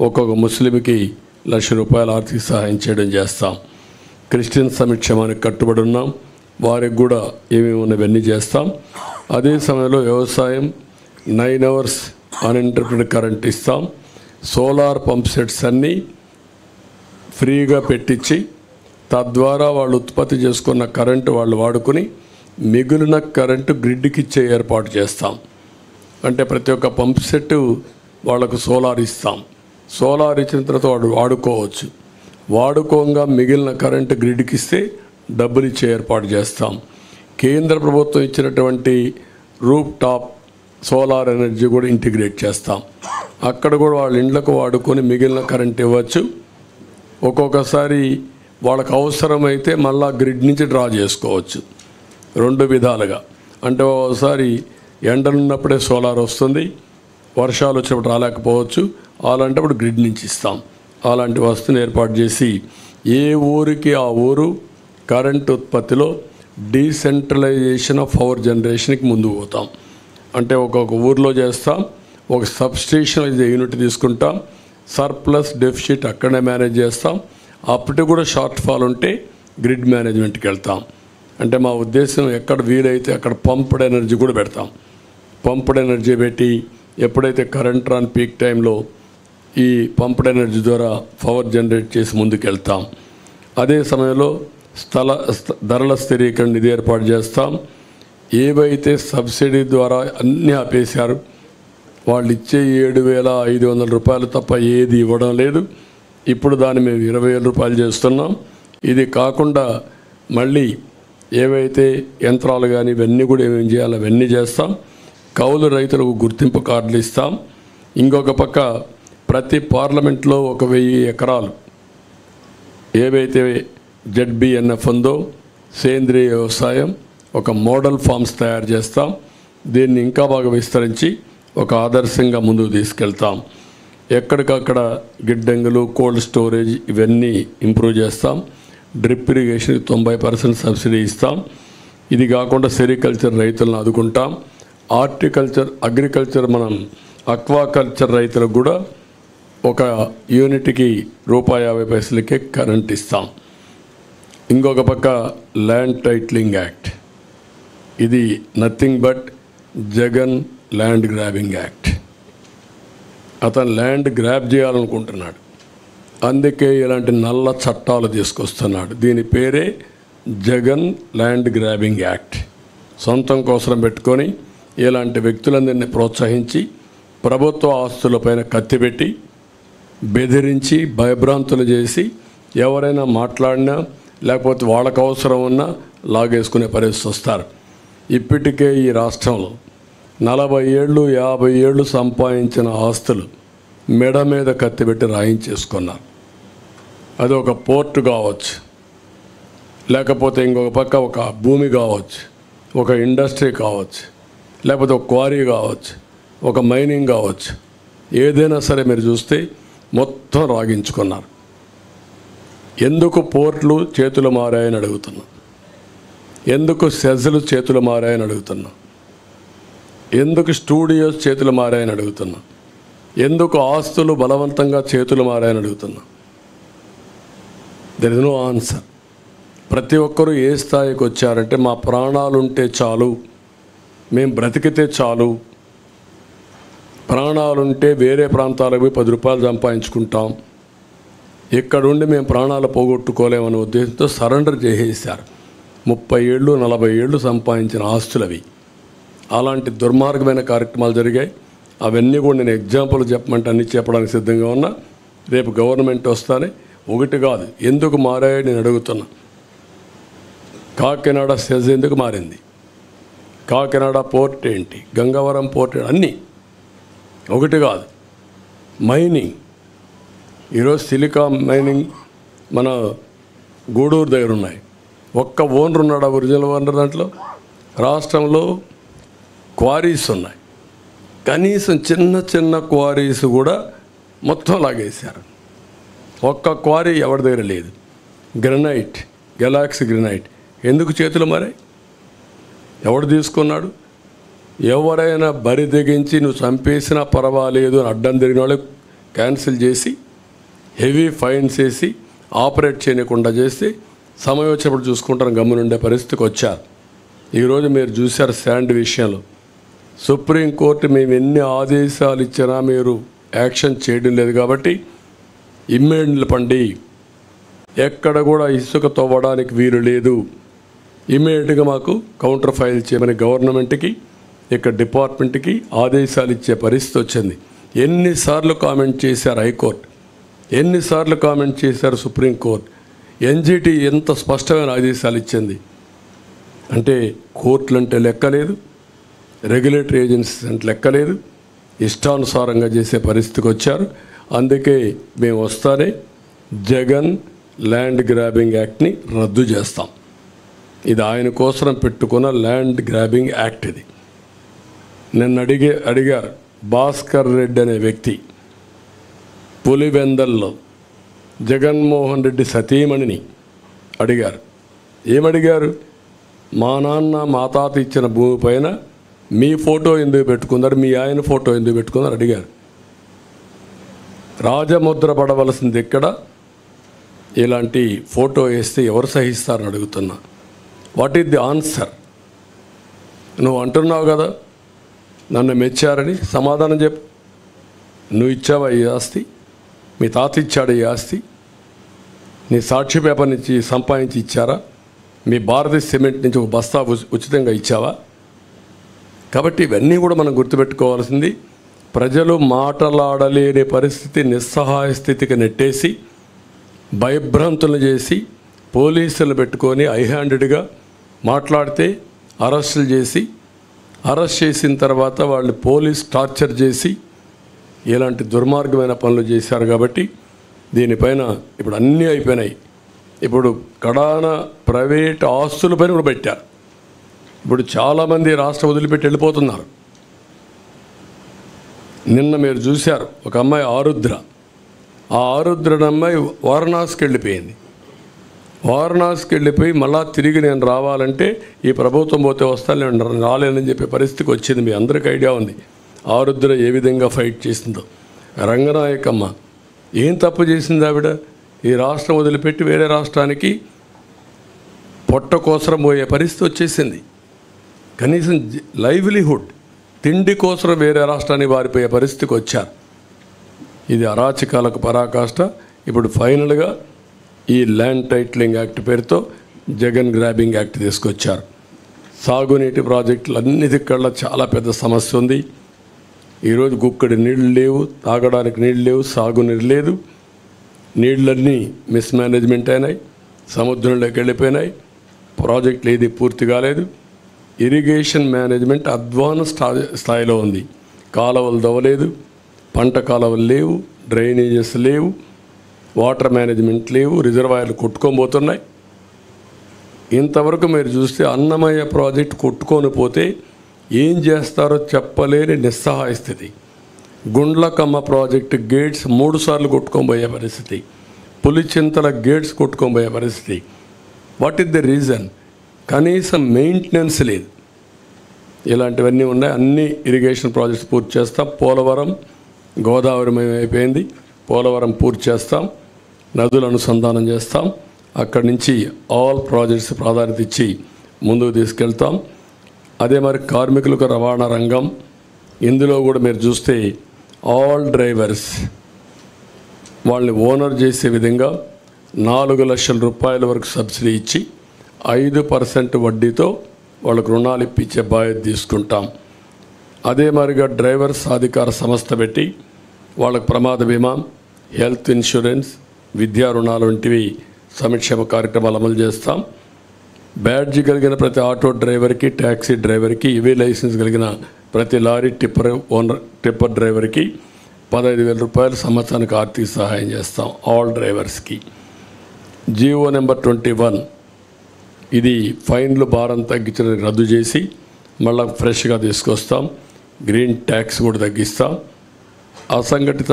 C: ఒక్కొక్క ముస్లింకి లక్ష రూపాయల ఆర్థిక సహాయం చేయడం చేస్తాం. క్రిస్టియన్ సంక్షేమానికి కట్టుబడి ఉన్నాం. వారికి కూడా ఏమేమి ఉన్నవన్నీ చేస్తాం. అదే సమయంలో వ్యవసాయం నైన్ అవర్స్ అన్ఇంటర్ప్రిటెడ్ కరెంట్ ఇస్తాం. సోలార్ పంప్ సెట్స్ అన్నీ ఫ్రీగా పెట్టించి తద్వారా వాళ్ళు ఉత్పత్తి చేసుకున్న కరెంటు వాళ్ళు వాడుకుని మిగిలిన కరెంటు గ్రిడ్కి ఇచ్చే ఏర్పాటు చేస్తాం. అంటే ప్రతి ఒక్క పంప్ సెట్ వాళ్ళకు సోలార్ ఇస్తాం. సోలార్ ఇచ్చిన తర్వాత వాడు వాడుకోవచ్చు. వాడుకోగా మిగిలిన కరెంటు గ్రిడ్కి ఇస్తే డబ్బులు ఇచ్చే ఏర్పాటు చేస్తాం. కేంద్ర ప్రభుత్వం ఇచ్చినటువంటి రూప్ టాప్ సోలార్ ఎనర్జీ కూడా ఇంటిగ్రేట్ చేస్తాం. అక్కడ కూడా వాళ్ళ ఇండ్లకు వాడుకొని మిగిలిన కరెంట్ ఇవ్వచ్చు. ఒక్కొక్కసారి వాళ్ళకు అవసరమైతే మళ్ళా గ్రిడ్ నుంచి డ్రా చేసుకోవచ్చు. రెండు విధాలుగా. అంటే ఒకసారి ఎండలున్నప్పుడే సోలార్ వస్తుంది. వర్షాలు వచ్చినప్పుడు రాలేకపోవచ్చు. అలాంటప్పుడు గ్రిడ్ నుంచి ఇస్తాం. అలాంటి వస్తువుని ఏర్పాటు చేసి ఏ ఊరికి ఆ ఊరు కరెంట్ ఉత్పత్తిలో డీసెంట్రలైజేషన్ ఆఫ్ పవర్ జనరేషన్కి ముందు పోతాం. అంటే ఒక్కొక్క ఊర్లో చేస్తాం ఒక సబ్స్టేషన్ యూనిట్ తీసుకుంటాం సర్ప్లస్ డెఫిసిట్ అక్కడనే మేనేజ్ చేస్తాం. అప్పటికి కూడా షార్ట్ ఫాల్ ఉంటే గ్రిడ్ మేనేజ్మెంట్కి వెళ్తాం. అంటే మా ఉద్దేశం ఎక్కడ వీలైతే అక్కడ పంప్డ్ ఎనర్జీ కూడా పెడతాం. పంప్డ్ ఎనర్జీ పెట్టి ఎప్పుడైతే కరెంట్ రాన్ పీక్ టైంలో ఈ పంప్డ్ ఎనర్జీ ద్వారా పవర్ జనరేట్ చేసి ముందుకు వెళ్తాం అదే సమయంలో స్థల స్థ- ధరల స్థిరీకరణ నిధి ఏర్పాటు చేస్తాం. ఏవైతే సబ్సిడీ ద్వారా అన్నీ ఆపేశారు వాళ్ళు ఇచ్చే ఏడు వేల ఐదు వందల రూపాయలు తప్ప ఏది ఇవ్వడం లేదు. ఇప్పుడు దాన్ని మేము ఇరవై వేల రూపాయలు చేస్తున్నాం. ఇది కాకుండా మళ్ళీ ఏవైతే యంత్రాలు కానీ ఇవన్నీ కూడా ఏమేమి చేయాలో అవన్నీ చేస్తాం. కౌలు రైతులకు గుర్తింపు కార్డులు ఇస్తాం. ఇంకొక పక్క ప్రతి పార్లమెంట్లో ఒక వెయ్యి ఎకరాలు ఏవైతే జెడ్బిఎన్ఎఫ్ ఉందో సేంద్రియ వ్యవసాయం ఒక మోడల్ ఫార్మ్స్ తయారు చేస్తాం. దీన్ని ఇంకా బాగా విస్తరించి ఒక ఆదర్శంగా ముందుకు తీసుకెళ్తాం. ఎక్కడికక్కడ గిడ్డంగులు కోల్డ్ స్టోరేజ్ ఇవన్నీ ఇంప్రూవ్ చేస్తాం. డ్రిప్ ఇరిగేషన్ తొంభై పర్సెంట్ సబ్సిడీ ఇస్తాం. ఇది కాకుండా సెరికల్చర్ రైతులను ఆదుకుంటాం. ఆర్టికల్చర్ అగ్రికల్చర్ మనం అక్వాకల్చర్ రైతులకు కూడా ఒక యూనిట్కి రూపాయి యాభై పైసలకే కరెంట్ ఇస్తాం. ఇంకొక పక్క ల్యాండ్ టైట్లింగ్ యాక్ట్ ఇది nothing but Jagan land grabbing act అతను ల్యాండ్ గ్రాబ్ చేయాలనుకుంటున్నాడు. అందుకే ఇలాంటి నల్ల చట్టాలు తీసుకొస్తున్నాడు. దీని పేరే జగన్ ల్యాండ్ గ్రాబింగ్ యాక్ట్ సొంతం కోసం పెట్టుకొని ఇలాంటి వ్యక్తులందరినీ ప్రోత్సహించి ప్రభుత్వ ఆస్తులపైన కత్తిపెట్టి బెదిరించి భయభ్రాంతులు చేసి ఎవరైనా మాట్లాడినా లేకపోతే వాళ్ళకు అవసరం ఉన్నా లాగేసుకునే పరిస్థితి వస్తారు. ఇప్పటికే ఈ రాష్ట్రంలో నలభై ఏళ్ళు యాభై ఏళ్ళు సంపాదించిన ఆస్తులు మెడ మీద కత్తిపెట్టి రాయించేసుకున్నారు. అది ఒక పోర్టు కావచ్చు. లేకపోతే ఇంకొక పక్క ఒక భూమి కావచ్చు ఒక ఇండస్ట్రీ కావచ్చు లేకపోతే ఒక క్వారీ కావచ్చు ఒక మైనింగ్ కావచ్చు. ఏదైనా సరే మీరు చూస్తే మొత్తం రాగించుకున్నారు. ఎందుకు పోర్ట్లు చేతులు మారాయని అడుగుతున్నా? ఎందుకు సెజ్లు చేతులు మారాయని అడుగుతున్నా? ఎందుకు స్టూడియోస్ చేతులు మారాయని అడుగుతున్నా? ఎందుకు ఆస్తులు బలవంతంగా చేతులు మారాయని అడుగుతున్నా? దర్ ఇస్ నో ఆన్సర్ ప్రతి ఒక్కరూ ఏ స్థాయికి వచ్చారంటే మా ప్రాణాలు ఉంటే చాలు. మేము బ్రతికితే చాలు. ప్రాణాలుంటే వేరే ప్రాంతాలకు పోయి పది రూపాయలు సంపాదించుకుంటాం. ఇక్కడుండి మేము ప్రాణాలు పోగొట్టుకోలేమనే ఉద్దేశంతో సరెండర్ చేసేసారు ముప్పై ఏళ్ళు నలభై ఏళ్ళు సంపాదించిన ఆస్తులవి. అలాంటి దుర్మార్గమైన కార్యక్రమాలు జరిగాయి. అవన్నీ కూడా నేను ఎగ్జాంపుల్ చెప్పమంటే అన్ని చెప్పడానికి సిద్ధంగా ఉన్నా. రేపు గవర్నమెంట్ వస్తానే. ఒకటి కాదు ఎందుకు మారాయో నేను అడుగుతున్నా. కాకినాడ సెజ్ ఎందుకు మారింది? కాకినాడ పోర్ట్ ఏంటి? గంగవరం పోర్ట్ అన్నీ. ఒకటి కాదు మైనింగ్. ఈరోజు సిలికా మైనింగ్ మన గూడూరు దగ్గర ఉన్నాయి. ఒక్క ఓనర్ ఉన్నాడు ఒరిజినల్ ఓనర్ దాంట్లో? రాష్ట్రంలో క్వారీస్ ఉన్నాయి. కనీసం చిన్న చిన్న క్వారీస్ కూడా మొత్తం లాగేశారు. ఒక్క క్వారీ ఎవరి దగ్గర లేదు. Granite galaxy granite. ఎందుకు చేతులు మరి ఎవడు తీసుకున్నాడు? ఎవరైనా బరి తెగించి నువ్వు చంపేసినా పర్వాలేదు అని అడ్డం తిరిగిన వాళ్ళు క్యాన్సిల్ చేసి హెవీ ఫైన్స్ వేసి ఆపరేట్ చేయకుండా చేసి సమయం వచ్చినప్పుడు చూసుకుంటాను గమ్మునుండే పరిస్థితికి వచ్చారు. ఈరోజు మీరు చూశారు శాండ్ విషయంలో. సుప్రీంకోర్టు మేము ఎన్ని ఆదేశాలు ఇచ్చినా మీరు యాక్షన్ చేయడం లేదు కాబట్టి ఇమ్మేండ్లు పండి ఎక్కడ కూడా ఇసుక తవ్వడానికి వీలు లేదు. ఇమ్మీడియట్గా మాకు కౌంటర్ ఫైల్ చేయమని గవర్నమెంట్కి ఇక్కడ డిపార్ట్మెంట్కి ఆదేశాలు ఇచ్చే పరిస్థితి వచ్చింది. ఎన్నిసార్లు కామెంట్ చేశారు హైకోర్టు. ఎన్నిసార్లు కామెంట్ చేశారు సుప్రీంకోర్టు ఎన్జిటి ఎంత స్పష్టమైన ఆదేశాలు ఇచ్చింది? అంటే కోర్టులు అంటే లెక్కలేదు రెగ్యులేటరీ ఏజెన్సీస్ అంటే లెక్కలేదు ఇష్టానుసారంగా చేసే పరిస్థితికి వచ్చారు. అందుకే మేము వస్తానే జగన్ ల్యాండ్ గ్రాబింగ్ యాక్ట్ని రద్దు చేస్తాం. ఇది ఆయన కోసం పెట్టుకున్న ల్యాండ్ గ్రాబింగ్ యాక్ట్ ఇది. నిన్న అడిగే అడిగారు భాస్కర్ రెడ్డి అనే వ్యక్తి. పులివెందల్లో జగన్మోహన్ రెడ్డి సతీమణిని అడిగారు. ఏమడిగారు? మా నాన్న మా తాత ఇచ్చిన భూమి పైన మీ ఫోటో ఎందుకు పెట్టుకున్నారు? మీ ఆయన ఫోటో ఎందుకు పెట్టుకున్నారు? అడిగారు. రాజముద్ర పడవలసింది ఎక్కడ? ఇలాంటి ఫోటో వేస్తే ఎవరు సహిస్తారని అడుగుతున్నా. What is the answer? నువ్వు అంటున్నావు కదా నన్ను మెచ్చారని సమాధానం చెప్పు. నువ్వు ఇచ్చావా ఈ ఆస్తి? మీ తాత ఇచ్చాడు ఈ ఆస్తి. నీ సాక్షి పేపర్ నుంచి సంపాదించి ఇచ్చారా? మీ భారతీయ సిమెంట్ నుంచి ఒక బస్తా ఉచి- ఉచితంగా ఇచ్చావా? కాబట్టి ఇవన్నీ కూడా మనం గుర్తుపెట్టుకోవాల్సింది. ప్రజలు మాటలాడలేని పరిస్థితి నిస్సహాయ స్థితికి నెట్టేసి భయభ్రాంతులు చేసి పోలీసులు పెట్టుకొని ఐ హ్యాండెడ్గా మాట్లాడితే అరెస్టులు చేసి అరెస్ట్ చేసిన తర్వాత వాళ్ళు పోలీస్ టార్చర్ చేసి ఇలాంటి దుర్మార్గమైన పనులు చేశారు కాబట్టి దీనిపైన ఇప్పుడు అన్నీ అయిపోయినాయి. ఇప్పుడు కడాన ప్రైవేట్ ఆస్తులపైన కూడా పెట్టారు. ఇప్పుడు చాలామంది రాష్ట్రం వదిలిపెట్టి వెళ్ళిపోతున్నారు. నిన్న మీరు చూశారు ఒక అమ్మాయి ఆరుద్ర. ఆ ఆరుద్రని అమ్మాయి వారణాసికి వెళ్ళిపోయింది. వారణాసికి వెళ్ళిపోయి మళ్ళా తిరిగి నేను రావాలంటే ఈ ప్రభుత్వం పోతే వస్తాను నేను రాలేనని చెప్పే పరిస్థితికి వచ్చింది. మీ అందరికీ ఐడియా ఉంది. ఆరుద్ర ఏ విధంగా ఫైట్ చేసిందో. రంగనాయకమ్మ ఏం తప్పు చేసింది ఆవిడ? ఈ రాష్ట్రం వదిలిపెట్టి వేరే రాష్ట్రానికి పొట్ట కోసరం పోయే పరిస్థితి వచ్చేసింది. కనీసం లైవ్లీహుడ్ తిండి కోసం వేరే రాష్ట్రానికి వారిపోయే పరిస్థితికి వచ్చారు. ఇది అరాచకాలకు పరాకాష్ట. ఇప్పుడు ఫైనల్గా ఈ ల్యాండ్ టైటిలింగ్ యాక్ట్ పేరుతో జగన్ గ్రాబింగ్ యాక్ట్ తీసుకొచ్చారు. సాగునీటి ప్రాజెక్టులు అన్నిటికల్లా చాలా పెద్ద సమస్య ఉంది. ఈరోజు గుక్కడి నీళ్ళు లేవు తాగడానికి నీళ్ళు లేవు సాగునీరు లేదు. నీళ్ళన్నీ మిస్మేనేజ్మెంట్ అయినాయి సముద్రంలోకి వెళ్ళిపోయినాయి. ప్రాజెక్టులు ఏది పూర్తి కాలేదు. ఇరిగేషన్ మేనేజ్మెంట్ అధ్వాన స్థా- స్థాయిలో ఉంది. కాలువలు దవ్వలేదు పంట కాలువలు లేవు డ్రైనేజెస్ లేవు వాటర్ మేనేజ్మెంట్ లేవు రిజర్వాయర్లు కొట్టుకోబోతున్నాయి ఇంతవరకు మీరు చూస్తే అన్నమయ్య ప్రాజెక్ట్ కొట్టుకొని పోతే ఏం చేస్తారో చెప్పలేని నిస్సహాయ స్థితి గుండ్లకమ్మ ప్రాజెక్టు గేట్స్ మూడు సార్లు పరిస్థితి. పులిచింతల గేట్స్ కొట్టుకోబోయే పరిస్థితి. వాట్ ఈస్ ద రీజన్ కనీసం మెయింటెనెన్స్ లేదు. ఇలాంటివన్నీ ఉన్నాయి. అన్ని ఇరిగేషన్ ప్రాజెక్ట్స్ పూర్తి చేస్తాం. పోలవరం గోదావరి అయిపోయింది. పోలవరం పూర్తి చేస్తాం. నదులు అనుసంధానం చేస్తాం. అక్కడి నుంచి ఆల్ ప్రాజెక్ట్స్ ప్రాధాన్యత ఇచ్చి ముందుకు తీసుకెళ్తాం. అదే మరి కార్మికులకు రవాణా రంగం. ఇందులో కూడా మీరు చూస్తే ఆల్ డ్రైవర్స్ వాళ్ళని ఓనర్ చేసే విధంగా నాలుగు లక్షల రూపాయల వరకు సబ్సిడీ ఇచ్చి ఐదు పర్సెంట్ వడ్డీతో వాళ్ళకు రుణాలు ఇప్పించే బాధ్యత తీసుకుంటాం. అదే మరిగా డ్రైవర్స్ సాధికార సంస్థ పెట్టి వాళ్ళకు ప్రమాద బీమా హెల్త్ ఇన్సూరెన్స్ విద్యా రుణాలు వంటివి సంక్షేమ కార్యక్రమాలు అమలు చేస్తాం. బ్యాడ్జి కలిగిన ప్రతి ఆటో డ్రైవర్కి ట్యాక్సీ డ్రైవర్కి ఇవే లైసెన్స్ కలిగిన ప్రతి లారీ టిప్పర్ ఓనర్ టిప్పర్ డ్రైవర్కి పదహైదు వేల రూపాయలు సంవత్సరానికి ఆర్థిక సహాయం చేస్తాం all డ్రైవర్స్కి. GO number twenty one. ఇది ఫైన్లు భారం తగ్గించడానికి రద్దు చేసి మళ్ళీ ఫ్రెష్గా తీసుకొస్తాం. గ్రీన్ ట్యాక్స్ కూడా తగ్గిస్తాం. అసంఘటిత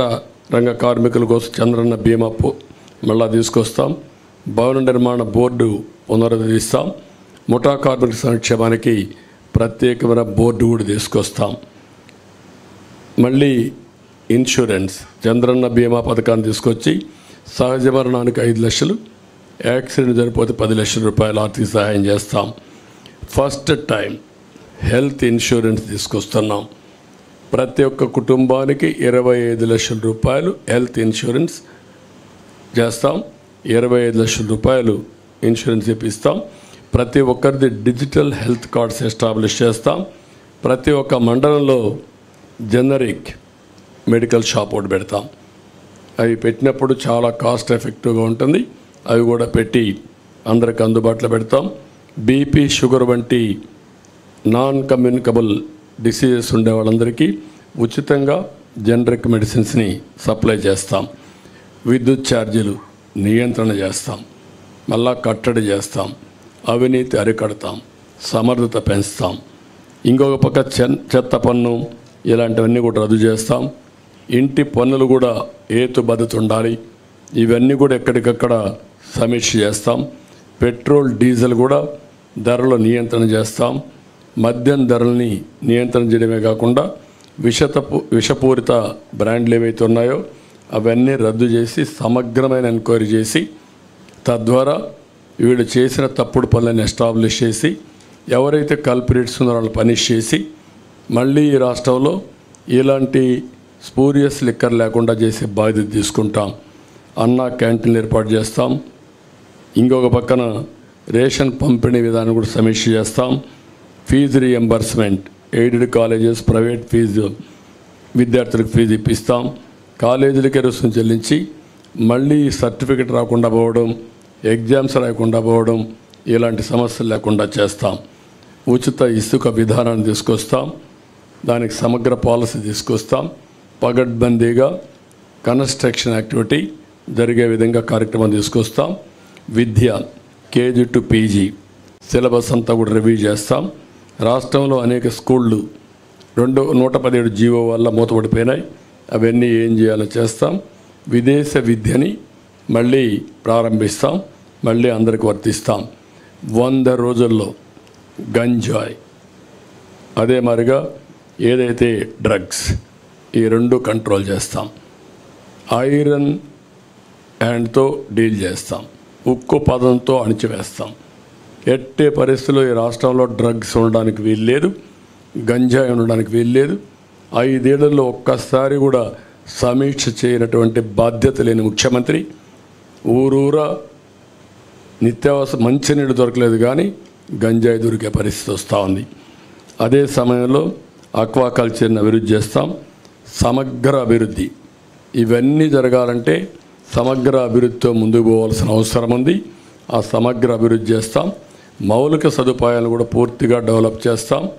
C: రంగ కార్మికుల కోసం చంద్రన్న బీమా మళ్ళీ మళ్ళా తీసుకొస్తాం. భవన నిర్మాణ బోర్డు పునరుద్ధరిస్తాం. ముఠా కార్మిక సంక్షేమానికి ప్రత్యేకమైన బోర్డు కూడా తీసుకొస్తాం. మళ్ళీ ఇన్సూరెన్స్ చంద్రన్న బీమా పథకాన్ని తీసుకొచ్చి సహజ మరణానికి ఐదు లక్షలు యాక్సిడెంట్ జరిపోతే పది లక్షల రూపాయలు ఆర్థిక సహాయం చేస్తాం. ఫస్ట్ టైం హెల్త్ ఇన్సూరెన్స్ తీసుకొస్తున్నాం. ప్రతి ఒక్క కుటుంబానికి ఇరవై ఐదు లక్షల రూపాయలు హెల్త్ ఇన్సూరెన్స్ చేస్తాం. ఇరవై ఐదు లక్షల రూపాయలు ఇన్సూరెన్స్ ఇప్పిస్తాం ప్రతి ఒక్కరిది డిజిటల్ హెల్త్ కార్డ్స్ ఎస్టాబ్లిష్ చేస్తాం. ప్రతి ఒక్క మండలంలో జనరిక్ మెడికల్ షాప్ ఒకటి పెడతాం. అవి పెట్టినప్పుడు చాలా కాస్ట్ ఎఫెక్టివ్గా ఉంటుంది. అవి కూడా పెట్టి అందరికి అందుబాటులో పెడతాం. బీపీ షుగర్ వంటి నాన్ కమ్యూనికబుల్ డిసీజెస్ ఉండే వాళ్ళందరికీ ఉచితంగా జనరిక్ మెడిసిన్స్ని సప్లై చేస్తాం. విద్యుత్ ఛార్జీలు నియంత్రణ చేస్తాం. మళ్ళా కట్టడి చేస్తాం అవినీతి అరికడతాం సమర్థత పెంచుతాం. ఇంకొక పక్క చెత్త పన్ను ఇలాంటివన్నీ కూడా రద్దు చేస్తాం. ఇంటి పన్నులు కూడా ఏతుబద్ధత ఉండాలి. ఇవన్నీ కూడా ఎక్కడికక్కడ సమీక్ష చేస్తాం. పెట్రోల్ డీజిల్ కూడా ధరలు నియంత్రణ చేస్తాం. మద్యం ధరల్ని నియంత్రణ చేయడమే కాకుండా విషతపు విషపూరిత బ్రాండ్లు ఏవైతే ఉన్నాయో అవన్నీ రద్దు చేసి సమగ్రమైన ఎంక్వైరీ చేసి తద్వారా వీడు చేసిన తప్పుడు పనులను ఎస్టాబ్లిష్ చేసి ఎవరైతే కల్పరేట్స్ ఉన్నారో వాళ్ళు పనిష్ చేసి మళ్ళీ ఈ రాష్ట్రంలో ఇలాంటి స్పూరియస్ లిక్కర్ లేకుండా చేసే బాధ్యత తీసుకుంటాం. అన్నా క్యాంటీన్లు ఏర్పాటు చేస్తాం. ఇంకొక పక్కన రేషన్ పంపిణీ విధానం కూడా సమీక్ష చేస్తాం. Fees reimbursement aided colleges private fees విద్యార్థులకు ఫీజు ఇప్పిస్తాం. కాలేజీలకే రుసుము చెల్లించి మళ్ళీ సర్టిఫికెట్ రాకుండా పోవడం ఎగ్జామ్స్ రాకుండా పోవడం ఇలాంటి సమస్యలు లేకుండా చేస్తాం. ఉచిత ఇసుక విధానాన్ని తీసుకొస్తాం. దానికి సమగ్ర పాలసీ తీసుకొస్తాం. పగడ్బందీగా కన్స్ట్రక్షన్ యాక్టివిటీ జరిగే విధంగా కార్యక్రమం తీసుకొస్తాం. విద్య కేజీ టు పీజీ సిలబస్ అంతా కూడా రివ్యూ చేస్తాం. రాష్ట్రంలో అనేక స్కూళ్ళు రెండు నూట పదిహేడు జీవో వల్ల మూతపడిపోయినాయి. అవన్నీ ఏం చేయాలో చేస్తాం. విదేశ విద్యని మళ్ళీ ప్రారంభిస్తాం మళ్ళీ అందరికి వర్తిస్తాం. వంద రోజుల్లో గంజాయ్. అదే మరిగా ఏదైతే డ్రగ్స్ ఈ రెండు కంట్రోల్ చేస్తాం. ఐరన్ హ్యాండ్తో డీల్ చేస్తాం. ఉక్కు పదంతో అణిచివేస్తాం. ఎట్టే పరిస్థితుల్లో ఈ రాష్ట్రంలో డ్రగ్స్ ఉండడానికి వీల్లేదు గంజాయి ఉండడానికి వీల్లేదు. ఐదేళ్ళలో ఒక్కసారి కూడా సమీక్ష చేయనటువంటి బాధ్యత లేని ముఖ్యమంత్రి ఊరూరా నిత్యావసర మంచినీళ్ళు దొరకలేదు కానీ గంజాయి దొరికే పరిస్థితి వస్తూ ఉంది. అదే సమయంలో అక్వాకల్చర్ని అభివృద్ధి చేస్తాం. సమగ్ర అభివృద్ధి. ఇవన్నీ జరగాలంటే సమగ్ర అభివృద్ధితో ముందుకు పోవాల్సిన అవసరం ఉంది. ఆ సమగ్ర అభివృద్ధి చేస్తాం. మౌలిక సదుపాయాలు కూడా పూర్తిగా డెవలప్ చేస్తాం.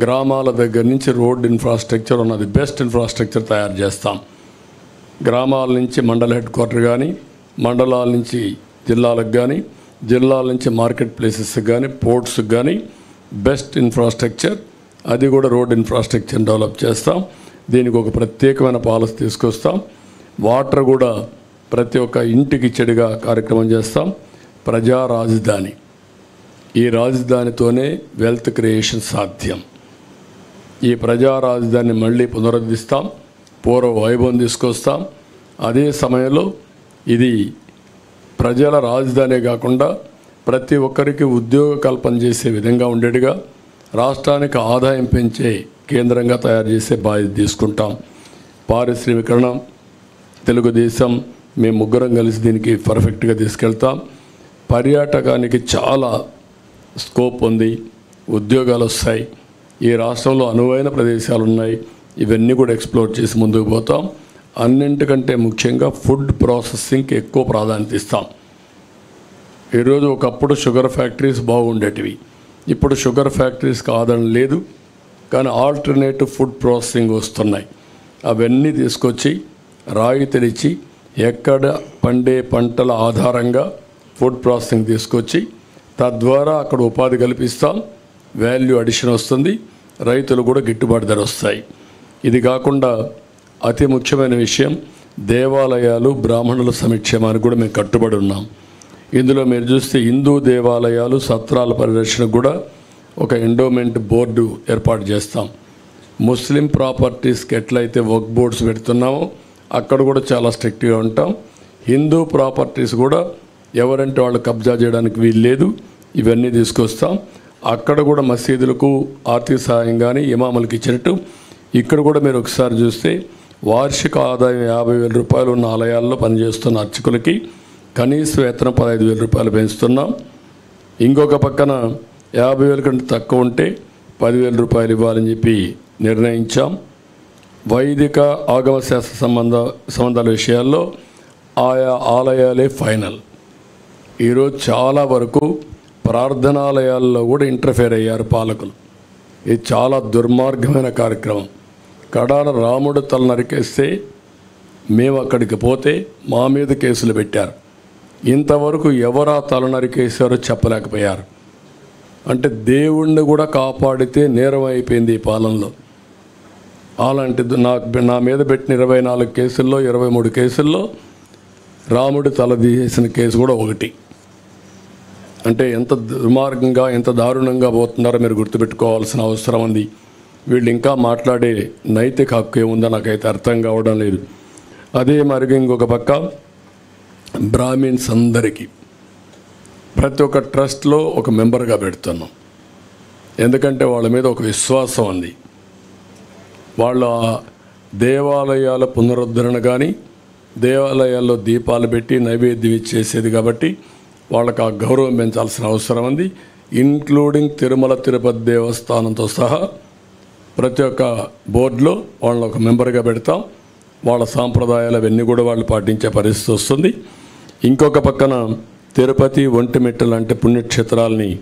C: గ్రామాల దగ్గర నుంచి రోడ్ ఇన్ఫ్రాస్ట్రక్చర్ ఉన్నది. బెస్ట్ ఇన్ఫ్రాస్ట్రక్చర్ తయారు చేస్తాం. గ్రామాల నుంచి మండల హెడ్ క్వార్టర్ కానీ మండలాల నుంచి జిల్లాలకు కానీ జిల్లాల నుంచి మార్కెట్ ప్లేసెస్కి కానీ పోర్ట్స్కి కానీ బెస్ట్ ఇన్ఫ్రాస్ట్రక్చర్ అది కూడా రోడ్ ఇన్ఫ్రాస్ట్రక్చర్ డెవలప్ చేస్తాం. దీనికి ఒక ప్రత్యేకమైన పాలసీ తీసుకొస్తాం. వాటర్ కూడా ప్రతి ఒక్క ఇంటికి చెడుగా కార్యక్రమం చేస్తాం. ప్రజా రాజధాని. ఈ రాజధానితోనే వెల్త్ క్రియేషన్ సాధ్యం. ఈ ప్రజా రాజధానిని మళ్ళీ పునరుద్ధరిస్తాం పూర్వ వైభవం తీసుకొస్తాం. అదే సమయంలో ఇది ప్రజల రాజధానే కాకుండా ప్రతి ఒక్కరికి ఉద్యోగ కల్పన చేసే విధంగా ఉండేట్టుగా రాష్ట్రానికి ఆదాయం పెంచే కేంద్రంగా తయారు చేసే బాధ్యత తీసుకుంటాం. పారిశ్రామికరణ తెలుగుదేశం మేము ముగ్గురం కలిసి దీనికి పర్ఫెక్ట్గా తీసుకెళ్తాం. పర్యాటకానికి చాలా స్కోప్ ఉంది ఉద్యోగాలు వస్తాయి. ఈ రాష్ట్రంలో అనువైన ప్రదేశాలు ఉన్నాయి ఇవన్నీ కూడా ఎక్స్ప్లోర్ చేసి ముందుకు పోతాం. అన్నింటికంటే ముఖ్యంగా ఫుడ్ ప్రాసెసింగ్కి ఎక్కువ ప్రాధాన్యత ఇస్తాం. ఈరోజు ఒకప్పుడు షుగర్ ఫ్యాక్టరీస్ బాగుండేటివి. ఇప్పుడు షుగర్ ఫ్యాక్టరీస్కి ఆదరణ లేదు. కానీ ఆల్టర్నేటివ్ ఫుడ్ ప్రాసెసింగ్ వస్తున్నాయి. అవన్నీ తీసుకొచ్చి రాయితీనిచ్చి ఎక్కడ పండే పంటల ఆధారంగా ఫుడ్ ప్రాసెసింగ్ తీసుకొచ్చి తద్వారా అక్కడ ఉపాధి కల్పిస్తాం. వాల్యూ అడిషన్ వస్తుంది రైతులు కూడా గిట్టుబాటు ధర వస్తాయి. ఇది కాకుండా అతి ముఖ్యమైన విషయం దేవాలయాలు బ్రాహ్మణుల సంక్షేమానికి కూడా మేము కట్టుబడి ఉన్నాం. ఇందులో మీరు చూస్తే హిందూ దేవాలయాలు సత్రాల పరిరక్షణకు కూడా ఒక ఎండోమెంట్ బోర్డు ఏర్పాటు చేస్తాం. ముస్లిం ప్రాపర్టీస్కి ఎట్లయితే వర్క్ బోర్డ్స్ పెడుతున్నామో అక్కడ కూడా చాలా స్ట్రిక్ట్గా ఉంటాం. హిందూ ప్రాపర్టీస్ కూడా ఎవరంటే వాళ్ళు కబ్జా చేయడానికి వీలు లేదు ఇవన్నీ తీసుకొస్తాం. అక్కడ కూడా మసీదులకు ఆర్థిక సహాయం కానీ ఇమాములకు ఇచ్చినట్టు ఇక్కడ కూడా మీరు ఒకసారి చూస్తే వార్షిక ఆదాయం యాభై వేల రూపాయలు ఉన్న ఆలయాల్లో పనిచేస్తున్న అర్చకులకి కనీస వేతనం పదహైదు వేల రూపాయలు పెంచుతున్నాం. ఇంకొక పక్కన యాభై వేల కంటే తక్కువ ఉంటే పదివేల రూపాయలు ఇవ్వాలని చెప్పి నిర్ణయించాం. వైదిక ఆగమ శాస్త్ర సంబంధ సంబంధాల విషయాల్లో ఆయా ఆలయాలే ఫైనల్. ఈరోజు చాలా వరకు ప్రార్థనాలయాల్లో కూడా ఇంటర్ఫేర్ అయ్యారు పాలకులు. ఇది చాలా దుర్మార్గమైన కార్యక్రమం. కడాన రాముడు తల నరికేస్తే మేము అక్కడికి పోతే మా మీద కేసులు పెట్టారు. ఇంతవరకు ఎవరా తల నరికేశారో చెప్పలేకపోయారు. అంటే దేవుణ్ణి కూడా కాపాడితే నేరం అయిపోయింది ఈ పాలనలో. అలాంటి నా నా మీద పెట్టిన ఇరవై నాలుగు కేసుల్లో ఇరవై మూడు కేసుల్లో రాముడు తల తీసేసిన కేసు కూడా ఒకటి. అంటే ఎంత దుర్మార్గంగా ఎంత దారుణంగా పోతున్నారో మీరు గుర్తుపెట్టుకోవాల్సిన అవసరం ఉంది. వీళ్ళు ఇంకా మాట్లాడే నైతిక హక్కు ఏముందో నాకైతే అర్థం కావడం లేదు. అదే మార్గం ఇంకొక పక్క బ్రాహ్మిన్స్ అందరికీ ప్రతి ఒక్క ట్రస్ట్లో ఒక మెంబర్గా పెడుతున్నాం. ఎందుకంటే వాళ్ళ మీద ఒక విశ్వాసం ఉంది. వాళ్ళ దేవాలయాల పునరుద్ధరణ కానీ దేవాలయాల్లో దీపాలు పెట్టి నైవేద్యం ఇచ్చేసేది కాబట్టి వాళ్ళకు ఆ గౌరవం పెంచాల్సిన అవసరం ఉంది. ఇంక్లూడింగ్ తిరుమల తిరుపతి దేవస్థానంతో సహా ప్రతి ఒక్క బోర్డులో వాళ్ళని ఒక మెంబర్గా పెడతాం. వాళ్ళ సాంప్రదాయాలు అవన్నీ కూడా వాళ్ళు పాటించే పరిస్థితి వస్తుంది. ఇంకొక పక్కన తిరుపతి ఒంటిమిట్ట లాంటి పుణ్యక్షేత్రాలని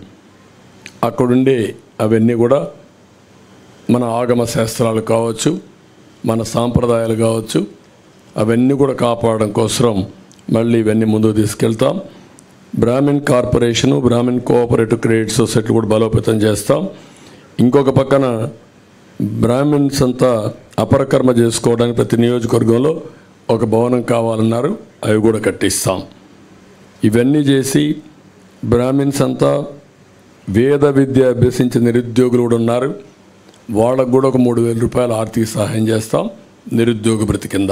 C: అక్కడుండే అవన్నీ కూడా మన ఆగమ శాస్త్రాలు కావచ్చు మన సాంప్రదాయాలు కావచ్చు అవన్నీ కూడా కాపాడడం కోసం మళ్ళీ ఇవన్నీ ముందుకు తీసుకెళ్తాం. Brahmin corporation Brahmin cooperative credit society కూడా బలోపేతం చేస్తాం. ఇంకొక పక్కన బ్రాహ్మిన్స్ అంతా అపరకర్మ చేసుకోవడానికి ప్రతి నియోజకవర్గంలో ఒక భవనం కావాలన్నారు. అవి కూడా కట్టిస్తాం. ఇవన్నీ చేసి బ్రాహ్మిన్స్ అంతా వేద విద్య అభ్యసించిన నిరుద్యోగులు కూడా ఉన్నారు. వాళ్ళకు కూడా ఒక మూడు వేల రూపాయల ఆర్థిక సహాయం చేస్తాం నిరుద్యోగ బ్రతి కింద.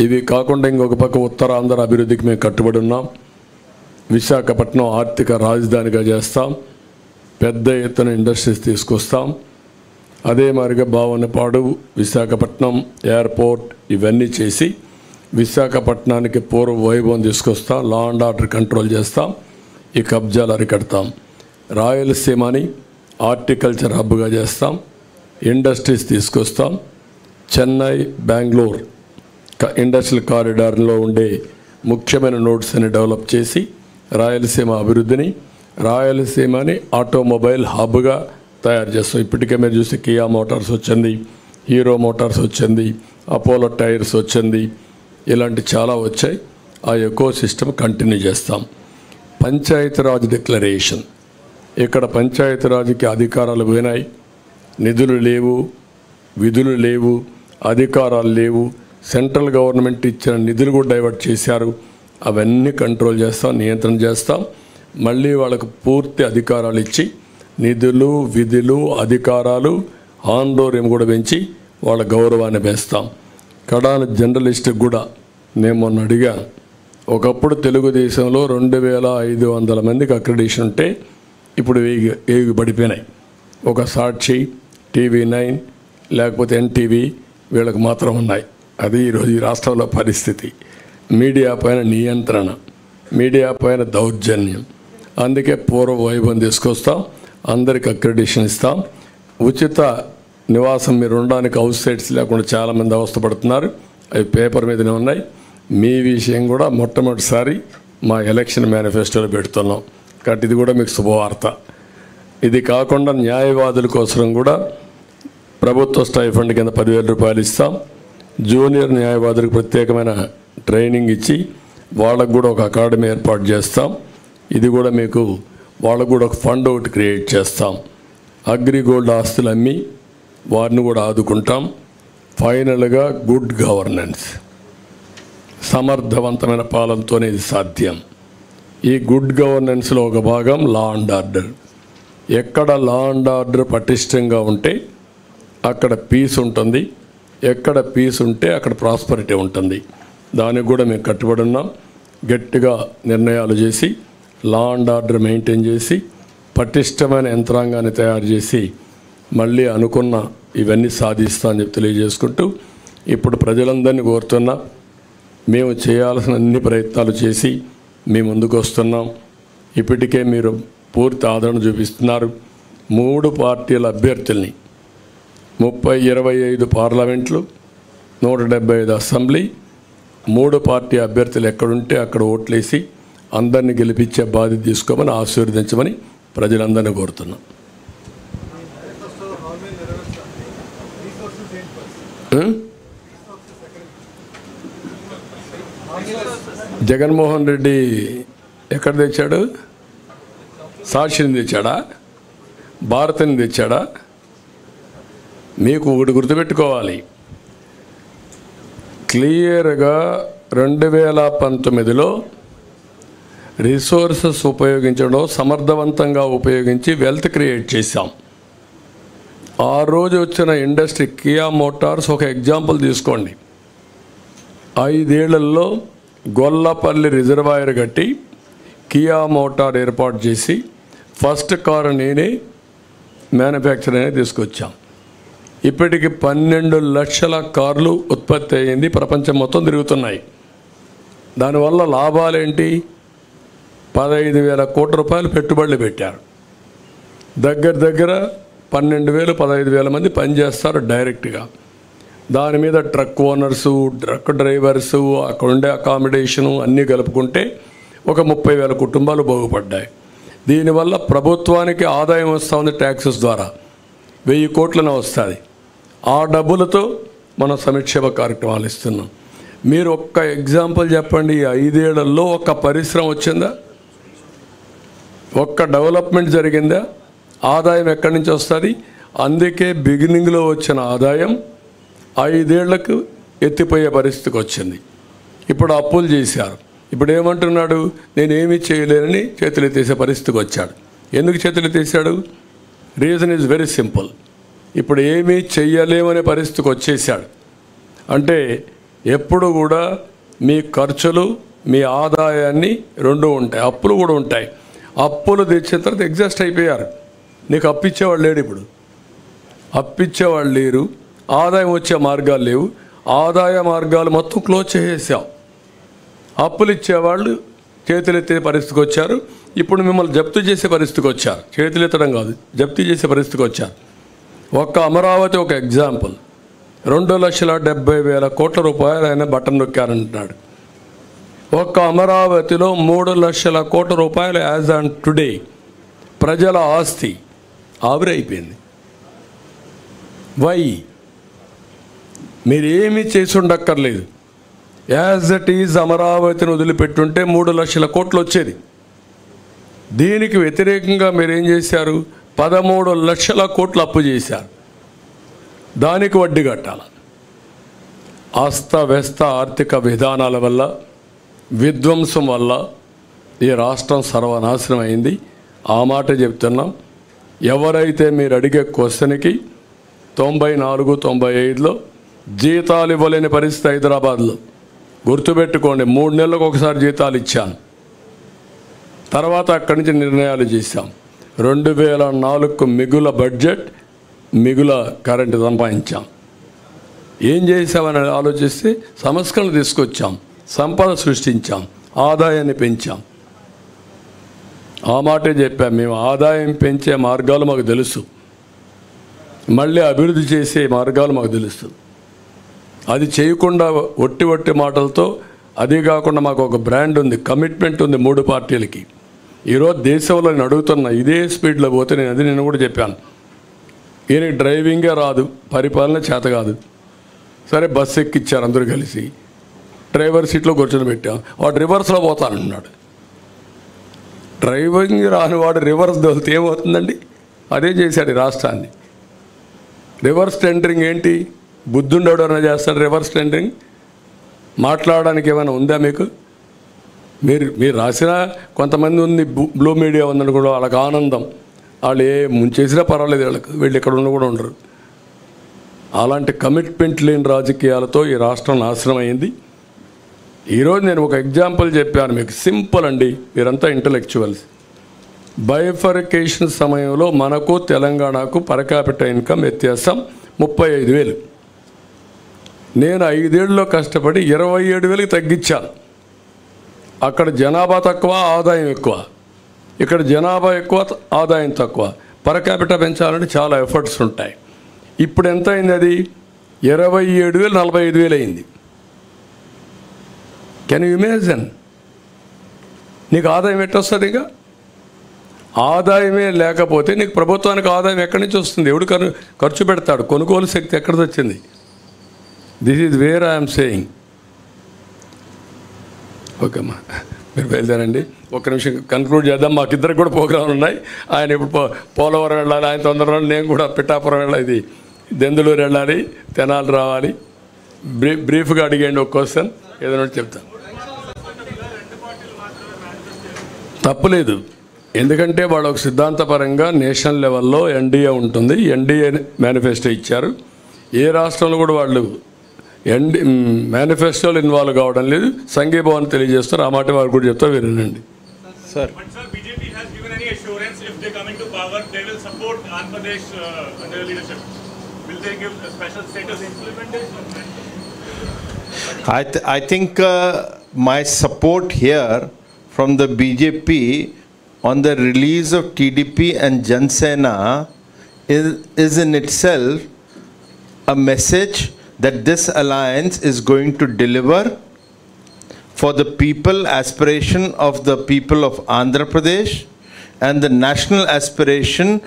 C: ఇవి కాకుండా ఇంకొక పక్క ఉత్తరాంధ్ర అభివృద్ధికి మేము కట్టుబడి ఉన్నాం. విశాఖపట్నం ఆర్థిక రాజధానిగా చేస్తాం. పెద్ద ఎత్తున ఇండస్ట్రీస్ తీసుకొస్తాం. అదే మాదిరిగా భావనపాడు విశాఖపట్నం ఎయిర్పోర్ట్ ఇవన్నీ చేసి విశాఖపట్నానికి పూర్వ వైభవం తీసుకొస్తాం. లా అండ్ ఆర్డర్ కంట్రోల్ చేస్తాం. ఈ కబ్జాలు అరికడతాం. రాయలసీమని హార్టికల్చర్ హబ్గా చేస్తాం. ఇండస్ట్రీస్ తీసుకొస్తాం. చెన్నై బెంగళూరు ఇండస్ట్రియల్ కారిడార్లో ఉండే ముఖ్యమైన నోట్స్ అని డెవలప్ చేసి రాయలసీమ అభివృద్ధిని రాయలసీమని ఆటోమొబైల్ హబ్గా తయారు చేస్తాం. ఇప్పటికే మీరు చూస్తే కియా మోటార్స్ వచ్చింది హీరో మోటార్స్ వచ్చింది అపోలో టైర్స్ వచ్చింది ఇలాంటి చాలా వచ్చాయి. ఆ ఎకో సిస్టమ్ కంటిన్యూ చేస్తాం. పంచాయతీరాజ్ డిక్లరేషన్. ఇక్కడ పంచాయతీరాజ్కి అధికారాలు పోయినాయి. నిధులు లేవు విధులు లేవు అధికారాలు లేవు. సెంట్రల్ గవర్నమెంట్ ఇచ్చిన నిధులు కూడా డైవర్ట్ చేశారు. అవన్నీ కంట్రోల్ చేస్తాం నియంత్రణ చేస్తాం. మళ్ళీ వాళ్ళకు పూర్తి అధికారాలు ఇచ్చి నిధులు విధులు అధికారాలు ఆందోళన కూడా పెంచి వాళ్ళ గౌరవాన్ని పెంచుతాం. కడాన జర్నలిస్ట్కి కూడా నేను మొన్న అడిగా ఒకప్పుడు తెలుగుదేశంలో రెండు వేల ఐదు వందల మందికి అక్రిడేషన్ ఉంటే ఇప్పుడు వేగి వేగి పడిపోయినాయి. ఒక సాక్షి టీవీ నైన్ లేకపోతే ఎన్టీవీ వీళ్ళకి మాత్రం ఉన్నాయి. అది ఈరోజు ఈ రాష్ట్రంలో పరిస్థితి. మీడియా పైన నియంత్రణ మీడియా పైన దౌర్జన్యం. అందుకే పూర్వ వైభవం తీసుకొస్తాం అందరికి అక్రెడిషన్ ఇస్తాం. ఉచిత నివాసం మీరు ఉండడానికి హౌస్ సైట్స్ లేకుండా చాలామంది అవస్థపడుతున్నారు. అవి పేపర్ మీదనే ఉన్నాయి. మీ విషయం కూడా మొట్టమొదటిసారి మా ఎలక్షన్ మేనిఫెస్టోలో పెడుతున్నాం. కాబట్టి ఇది కూడా మీకు శుభవార్త. ఇది కాకుండా న్యాయవాదుల కోసం కూడా ప్రభుత్వ స్టైఫండ్ కింద పదివేల రూపాయలు ఇస్తాం. జూనియర్ న్యాయవాదులకు ప్రత్యేకమైన ట్రైనింగ్ ఇచ్చి వాళ్ళకు కూడా ఒక అకాడమీ ఏర్పాటు చేస్తాం. ఇది కూడా మీకు వాళ్ళకు కూడా ఒక ఫండ్ ఒకటి క్రియేట్ చేస్తాం. అగ్రిగోల్డ్ ఆస్తులు అమ్మి వారిని కూడా ఆదుకుంటాం. ఫైనల్గా గుడ్ గవర్నెన్స్ సమర్థవంతమైన పాలనతోనే ఇది సాధ్యం. ఈ గుడ్ గవర్నెన్స్లో ఒక భాగం లా అండ్ ఆర్డర్ ఎక్కడ లా అండ్ ఆర్డర్ పటిష్టంగా ఉంటే అక్కడ పీస్ ఉంటుంది. ఎక్కడ పీస్ ఉంటే అక్కడ ప్రాస్పరిటీ ఉంటుంది. దానికి కూడా మేము కట్టుబడి ఉన్నాం. గట్టిగా నిర్ణయాలు చేసి లా అండ్ ఆర్డర్ మెయింటైన్ చేసి పటిష్టమైన యంత్రాంగాన్ని తయారు చేసి మళ్ళీ అనుకున్న ఇవన్నీ సాధిస్తా అని చెప్పి తెలియజేసుకుంటూ ఇప్పుడు ప్రజలందరినీ కోరుతున్నా మేము చేయాల్సిన అన్ని ప్రయత్నాలు చేసి మేము ముందుకు వస్తున్నాం. ఇప్పటికే మీరు పూర్తి ఆదరణ చూపిస్తున్నారు. మూడు పార్టీల అభ్యర్థుల్ని ముప్పై ఇరవై ఐదు పార్లమెంట్లు నూట డెబ్బై ఐదు అసెంబ్లీ మూడు పార్టీ అభ్యర్థులు ఎక్కడుంటే అక్కడ ఓట్లేసి అందరినీ గెలిపించే బాధ్యత తీసుకోమని ఆశీర్వదించమని ప్రజలందరినీ కోరుతున్నాం? జగన్మోహన్ రెడ్డి ఎక్కడ తెచ్చాడు? సాక్షిని తెచ్చాడా? భారతిని తెచ్చాడా? మీకు ఒకటి గుర్తుపెట్టుకోవాలి. క్లియర్గా రెండు వేల పంతొమ్మిదిలో రిసోర్సెస్ ఉపయోగించడం సమర్థవంతంగా ఉపయోగించి వెల్త్ క్రియేట్ చేశాం. ఆ రోజు వచ్చిన ఇండస్ట్రీ కియా మోటార్స్ ఒక ఎగ్జాంపుల్ తీసుకోండి. ఐదేళ్ళలో గొల్లపల్లి రిజర్వాయర్ కట్టి కియా మోటార్ ఏర్పాటు చేసి ఫస్ట్ కారు నేనే మ్యానుఫ్యాక్చర్ అనేది తీసుకొచ్చాం. ఇప్పటికి పన్నెండు లక్షల కార్లు ఉత్పత్తి అయ్యింది ప్రపంచం మొత్తం తిరుగుతున్నాయి. దానివల్ల లాభాలేంటి? పదహైదు వేల కోట్ల రూపాయలు పెట్టుబడులు పెట్టారు. దగ్గర దగ్గర పన్నెండు వేలు పదహైదు వేల మంది పనిచేస్తారు డైరెక్ట్గా. దాని మీద ట్రక్ ఓనర్సు ట్రక్ డ్రైవర్సు అక్కడ ఉండే అకామిడేషను అన్నీ కలుపుకుంటే ఒక ముప్పై వేల కుటుంబాలు బాగుపడ్డాయి. దీనివల్ల ప్రభుత్వానికి ఆదాయం వస్తుంది ట్యాక్సెస్ ద్వారా. వెయ్యి కోట్లన వస్తుంది. ఆ డబ్బులతో మనం సంక్షేమ కార్యక్రమాలు ఇస్తున్నాం. మీరు ఒక్క ఎగ్జాంపుల్ చెప్పండి ఐదేళ్ళలో ఒక్క పరిశ్రమ వచ్చిందా? ఒక్క డెవలప్మెంట్ జరిగిందా? ఆదాయం ఎక్కడి నుంచి వస్తుంది? అందుకే బిగినింగ్లో వచ్చిన ఆదాయం ఐదేళ్ళకు ఎత్తిపోయే పరిస్థితికి వచ్చింది. ఇప్పుడు అప్పులు చేశారు. ఇప్పుడు ఏమంటున్నాడు? నేనేమీ చేయలేనని చేతులు తీసే పరిస్థితికి వచ్చాడు. ఎందుకు చేతులు తీశాడు రీజన్ ఈజ్ వెరీ సింపుల్. ఇప్పుడు ఏమీ చెయ్యలేమనే పరిస్థితికి వచ్చేసాడు అంటే ఎప్పుడు కూడా మీ ఖర్చులు మీ ఆదాయాన్ని రెండు ఉంటాయి అప్పులు కూడా ఉంటాయి. అప్పులు తెచ్చిన తర్వాత ఎగ్జాస్ట్ అయిపోయారు. నీకు అప్పిచ్చేవాళ్ళు లేడు ఇప్పుడు. అప్పిచ్చేవాళ్ళు లేరు. ఆదాయం వచ్చే మార్గాలు లేవు. ఆదాయ మార్గాలు మొత్తం క్లోజ్ చేసేసాం. అప్పులు ఇచ్చేవాళ్ళు చేతులెత్తే పరిస్థితికి వచ్చారు. ఇప్పుడు మిమ్మల్ని జప్తు చేసే పరిస్థితికి వచ్చారు. చేతులెత్తడం కాదు జప్తు చేసే పరిస్థితికి వచ్చారు. ఒక్క అమరావతి ఒక ఎగ్జాంపుల్. రెండు లక్షల డెబ్బై వేల కోట్ల రూపాయలు ఆయన బటన్ నొక్కారంటున్నాడు. ఒక్క అమరావతిలో మూడు లక్షల కోట్ల రూపాయలు యాజ్ ఆన్ టుడే ప్రజల ఆస్తి ఆవిరైపోయింది. వై? మీరేమీ చేసి ఉండక్కర్లేదు యాజ్ ఇట్ ఈజ్ అమరావతిని వదిలిపెట్టుంటే మూడు లక్షల కోట్లు వచ్చేది. దీనికి వ్యతిరేకంగా మీరేం చేశారు? పదమూడు లక్షల కోట్లు అప్పు చేశారు. దానికి వడ్డీ కట్టాలి. అస్తవ్యస్త ఆర్థిక విధానాల వల్ల విధ్వంసం వల్ల ఈ రాష్ట్రం సర్వనాశనం అయింది. ఆ మాట చెప్తున్నాం. ఎవరైతే మీరు అడిగే క్వశ్చన్కి తొంభై నాలుగు తొంభై ఐదులో జీతాలు ఇవ్వలేని పరిస్థితి హైదరాబాద్లో గుర్తుపెట్టుకోండి మూడు నెలలకు ఒకసారి జీతాలు ఇచ్చాను. తర్వాత అక్కడి నుంచి నిర్ణయాలు చేశాం. రెండు వేల నాలుగు మిగుల బడ్జెట్ మిగుల కరెంటు సంపాదించాం. ఏం చేసామని ఆలోచిస్తే సంస్కరణ తీసుకొచ్చాం సంపద సృష్టించాం ఆదాయాన్ని పెంచాం. ఆ మాటే చెప్పాం మేము ఆదాయం పెంచే మార్గాలు మాకు తెలుసు. మళ్ళీ అభివృద్ధి చేసే మార్గాలు మాకు తెలుసు. అది చేయకుండా ఒట్టి ఒట్టి మాటలతో అదే కాకుండా మాకు ఒక బ్రాండ్ ఉంది కమిట్మెంట్ ఉంది మూడు పార్టీలకి. ఈరోజు దేశంలో నేను అడుగుతున్నా ఇదే స్పీడ్లో పోతే నేను అది నేను కూడా చెప్పాను. ఈయన డ్రైవింగే రాదు పరిపాలన చేత కాదు. సరే బస్సు ఎక్కిచ్చారు అందరూ కలిసి. డ్రైవర్ సీట్లో కూర్చొని పెట్టాం. వాడు రివర్స్లో పోతానంటున్నాడు డ్రైవింగ్ రాని వాడు రివర్స్ దొలితే ఏమవుతుందండి? అదే చేశాడు ఈ రాష్ట్రాన్ని. రివర్స్ టెండరింగ్ ఏంటి? బుద్ధుండడు అన్న చేస్తాడు రివర్స్ టెండరింగ్? మాట్లాడడానికి ఏమైనా ఉందా మీకు? మీరు మీరు రాసిన కొంతమంది ఉంది బ్లూ- బ్లూ మీడియా ఉందని కూడా వాళ్ళకి ఆనందం. వాళ్ళు ఏ ముంచేసినా పర్వాలేదు వాళ్ళకి వీళ్ళు ఇక్కడ ఉన్న కూడా ఉండరు. అలాంటి కమిట్మెంట్ లేని రాజకీయాలతో ఈ రాష్ట్రం నాశనం అయింది. ఈరోజు నేను ఒక ఎగ్జాంపుల్ చెప్పాను మీకు. సింపుల్ అండి మీరంతా ఇంటలెక్చువల్స్ బైఫరికేషన్ సమయంలో మనకు తెలంగాణకు పరకాపిట ఇన్కమ్ వ్యత్యాసం ముప్పై ఐదు వేలు. నేను ఐదేళ్ళలో కష్టపడి ఇరవై ఏడు వేలకు తగ్గించాను అక్కడ జనాభా తక్కువ ఆదాయం ఎక్కువ. ఇక్కడ జనాభా ఎక్కువ ఆదాయం తక్కువ. పరకాపిట పెంచాలంటే చాలా ఎఫర్ట్స్ ఉంటాయి. ఇప్పుడు ఎంత అయింది అది? ఇరవై ఏడు వేలు నలభై ఐదు వేలు అయింది. కెన్ యూ ఇమేజిన్ నీకు ఆదాయం ఎట్టొస్తుంది ఇక? ఆదాయమే లేకపోతే నీకు ప్రభుత్వానికి ఆదాయం ఎక్కడి నుంచి వస్తుంది? ఎవడు ఖర్చు పెడతాడు? కొనుగోలు శక్తి ఎక్కడ వచ్చింది? This is where I'm saying okay అమ్మా మీరు బయలుదేరండి. ఒక్క నిమిషం కన్క్లూడ్ చేద్దాం. మాకు ఇద్దరికి కూడా ప్రోగ్రాంలు ఉన్నాయి. ఆయన ఇప్పుడు పో పోలవరం వెళ్ళాలి. ఆయన తొందరలో నేను కూడా పిఠాపురం వెళ్ళాలి. ఇది దెందులూరు వెళ్ళాలి. తెనాలి రావాలి. బ్రీ బ్రీఫ్గా అడిగేయండి ఒక క్వశ్చన్ ఏదైనా చెప్తాను తప్పులేదు ఎందుకంటే వాళ్ళు ఒక సిద్ధాంతపరంగా నేషనల్ లెవెల్లో ఎన్డీఏ ఉంటుంది. ఎన్డీఏ మేనిఫెస్టో ఇచ్చారు. ఏ రాష్ట్రంలో కూడా వాళ్ళు ఎండి మేనిఫెస్టోలు ఇన్వాల్వ్ కావడం లేదు. సంఘీ భవన్ తెలియజేస్తారు ఆ మాట వారు కూడా చెప్తా వినండి.
D: Sir. I think my support here from the BJP on the release of TDP and Janasena is in itself a message that this alliance is going to deliver for the people aspiration of the people of Andhra Pradesh and the national aspiration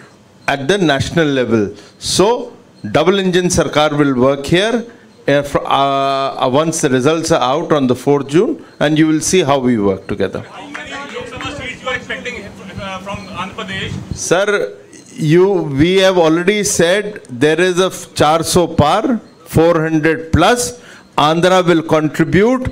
D: at the national level. So, double engine Sarkar will work here uh, uh, once the results are out on the 4th June and you will see how we work together.
E: How many Lok Sabha seats you are expecting uh, from Andhra Pradesh?
D: Sir, you, we have already said there is a 400 par, 400 plus. Andhra will contribute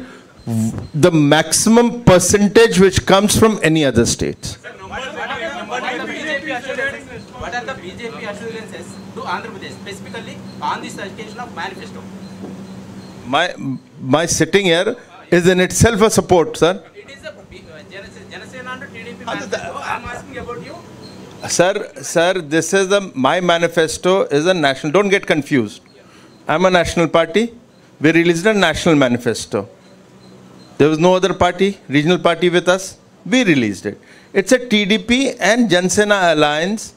D: the maximum percentage which comes from any other states.
F: What are the BJP assurances? What are the BJP assurances to Andhra Pradesh, specifically on this occasion of manifesto?
D: My, my sitting here is in itself a support, sir.
F: It is a B- uh, Janasena and TDP manifesto. I'm asking about you.
D: Sir, sir, this is a, my manifesto is a national, don't get confused. I'm a national party. We released a national manifesto. There was no other party, regional party with us. We released it. It's a TDP and Jansena alliance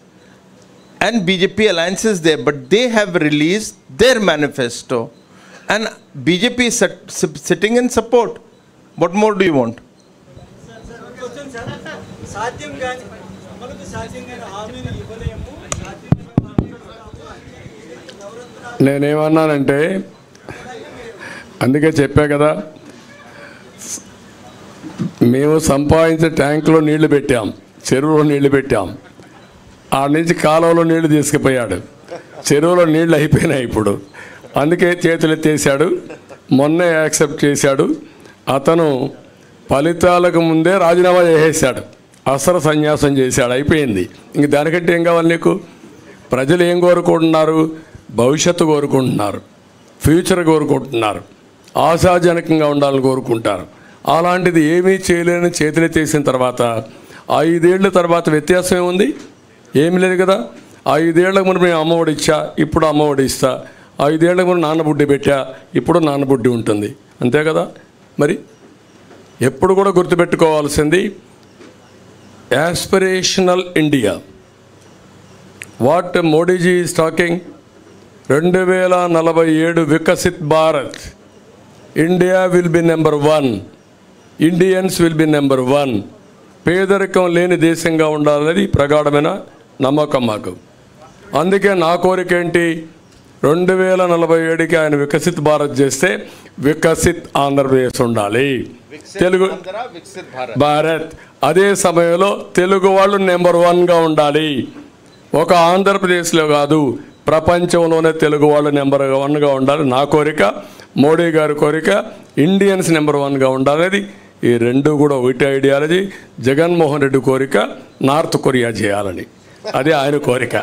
D: and BJP alliance is there, but they have released their manifesto. And BJP is sitting in support. What more do you want?
G: Sir, sir,
C: నేనేమన్నానంటే అందుకే చెప్పా కదా మేము సంపాదించే ట్యాంకులో నీళ్ళు పెట్టాం చెరువులో నీళ్ళు పెట్టాం. ఆ నుంచి కాలువలో నీళ్ళు తీసుకుపోయాడు. చెరువులో నీళ్ళు అయిపోయినాయి ఇప్పుడు. అందుకే చేతులు ఎత్తేసాడు మొన్నే యాక్సెప్ట్ చేశాడు. అతను ఫలితాలకు ముందే రాజీనామా చేసేసాడు. అసలు సన్యాసం చేశాడు. అయిపోయింది. ఇంక దానికంటే ఏం కావాలి నీకు? ప్రజలు ఏం కోరుకుంటున్నారు? భవిష్యత్తు కోరుకుంటున్నారు ఫ్యూచర్ కోరుకుంటున్నారు ఆశాజనకంగా ఉండాలని కోరుకుంటారు. అలాంటిది ఏమీ చేయలేని చేతులెత్తేసిన తర్వాత ఐదేళ్ళ తర్వాత వ్యత్యాసం ఏముంది? ఏమి లేదు కదా. ఐదేళ్ళకు మనం మేము అమ్మఒడి ఇచ్చా ఇప్పుడు అమ్మఒడి ఇస్తా. ఐదేళ్ళకు మనం నాన్నబుడ్డి పెట్టా ఇప్పుడు నాన్నబుడ్డి ఉంటుంది. అంతే కదా. మరి ఎప్పుడు కూడా గుర్తుపెట్టుకోవాల్సింది aspirational India. What Modiji is talking? రెండు వేల నలభై ఏడు Viksit Bharat. India will be number one. Indians will be number one. పేదరికం లేని దేశంగా ఉండాలనేది ప్రగాఢమైన నమ్మకం మాకు. అందుకే నా కోరిక ఏంటి? రెండు వేల నలభై ఏడుకి ఆయన వికసిత్ భారత్ చేస్తే వికసిత్ ఆంధ్రప్రదేశ్ ఉండాలి. తెలుగు భారత్. అదే సమయంలో తెలుగు వాళ్ళు నెంబర్ వన్గా ఉండాలి. ఒక ఆంధ్రప్రదేశ్లో కాదు ప్రపంచంలోనే తెలుగు వాళ్ళు నెంబర్ వన్గా ఉండాలి. నా కోరిక మోడీ గారి కోరిక ఇండియన్స్ నెంబర్ వన్గా ఉండాలనేది ఈ రెండు కూడా ఒకటి ఐడియాలజీ జగన్మోహన్ రెడ్డి కోరిక నార్త్ కొరియా చేయాలని. అదే ఆయన కోరిక.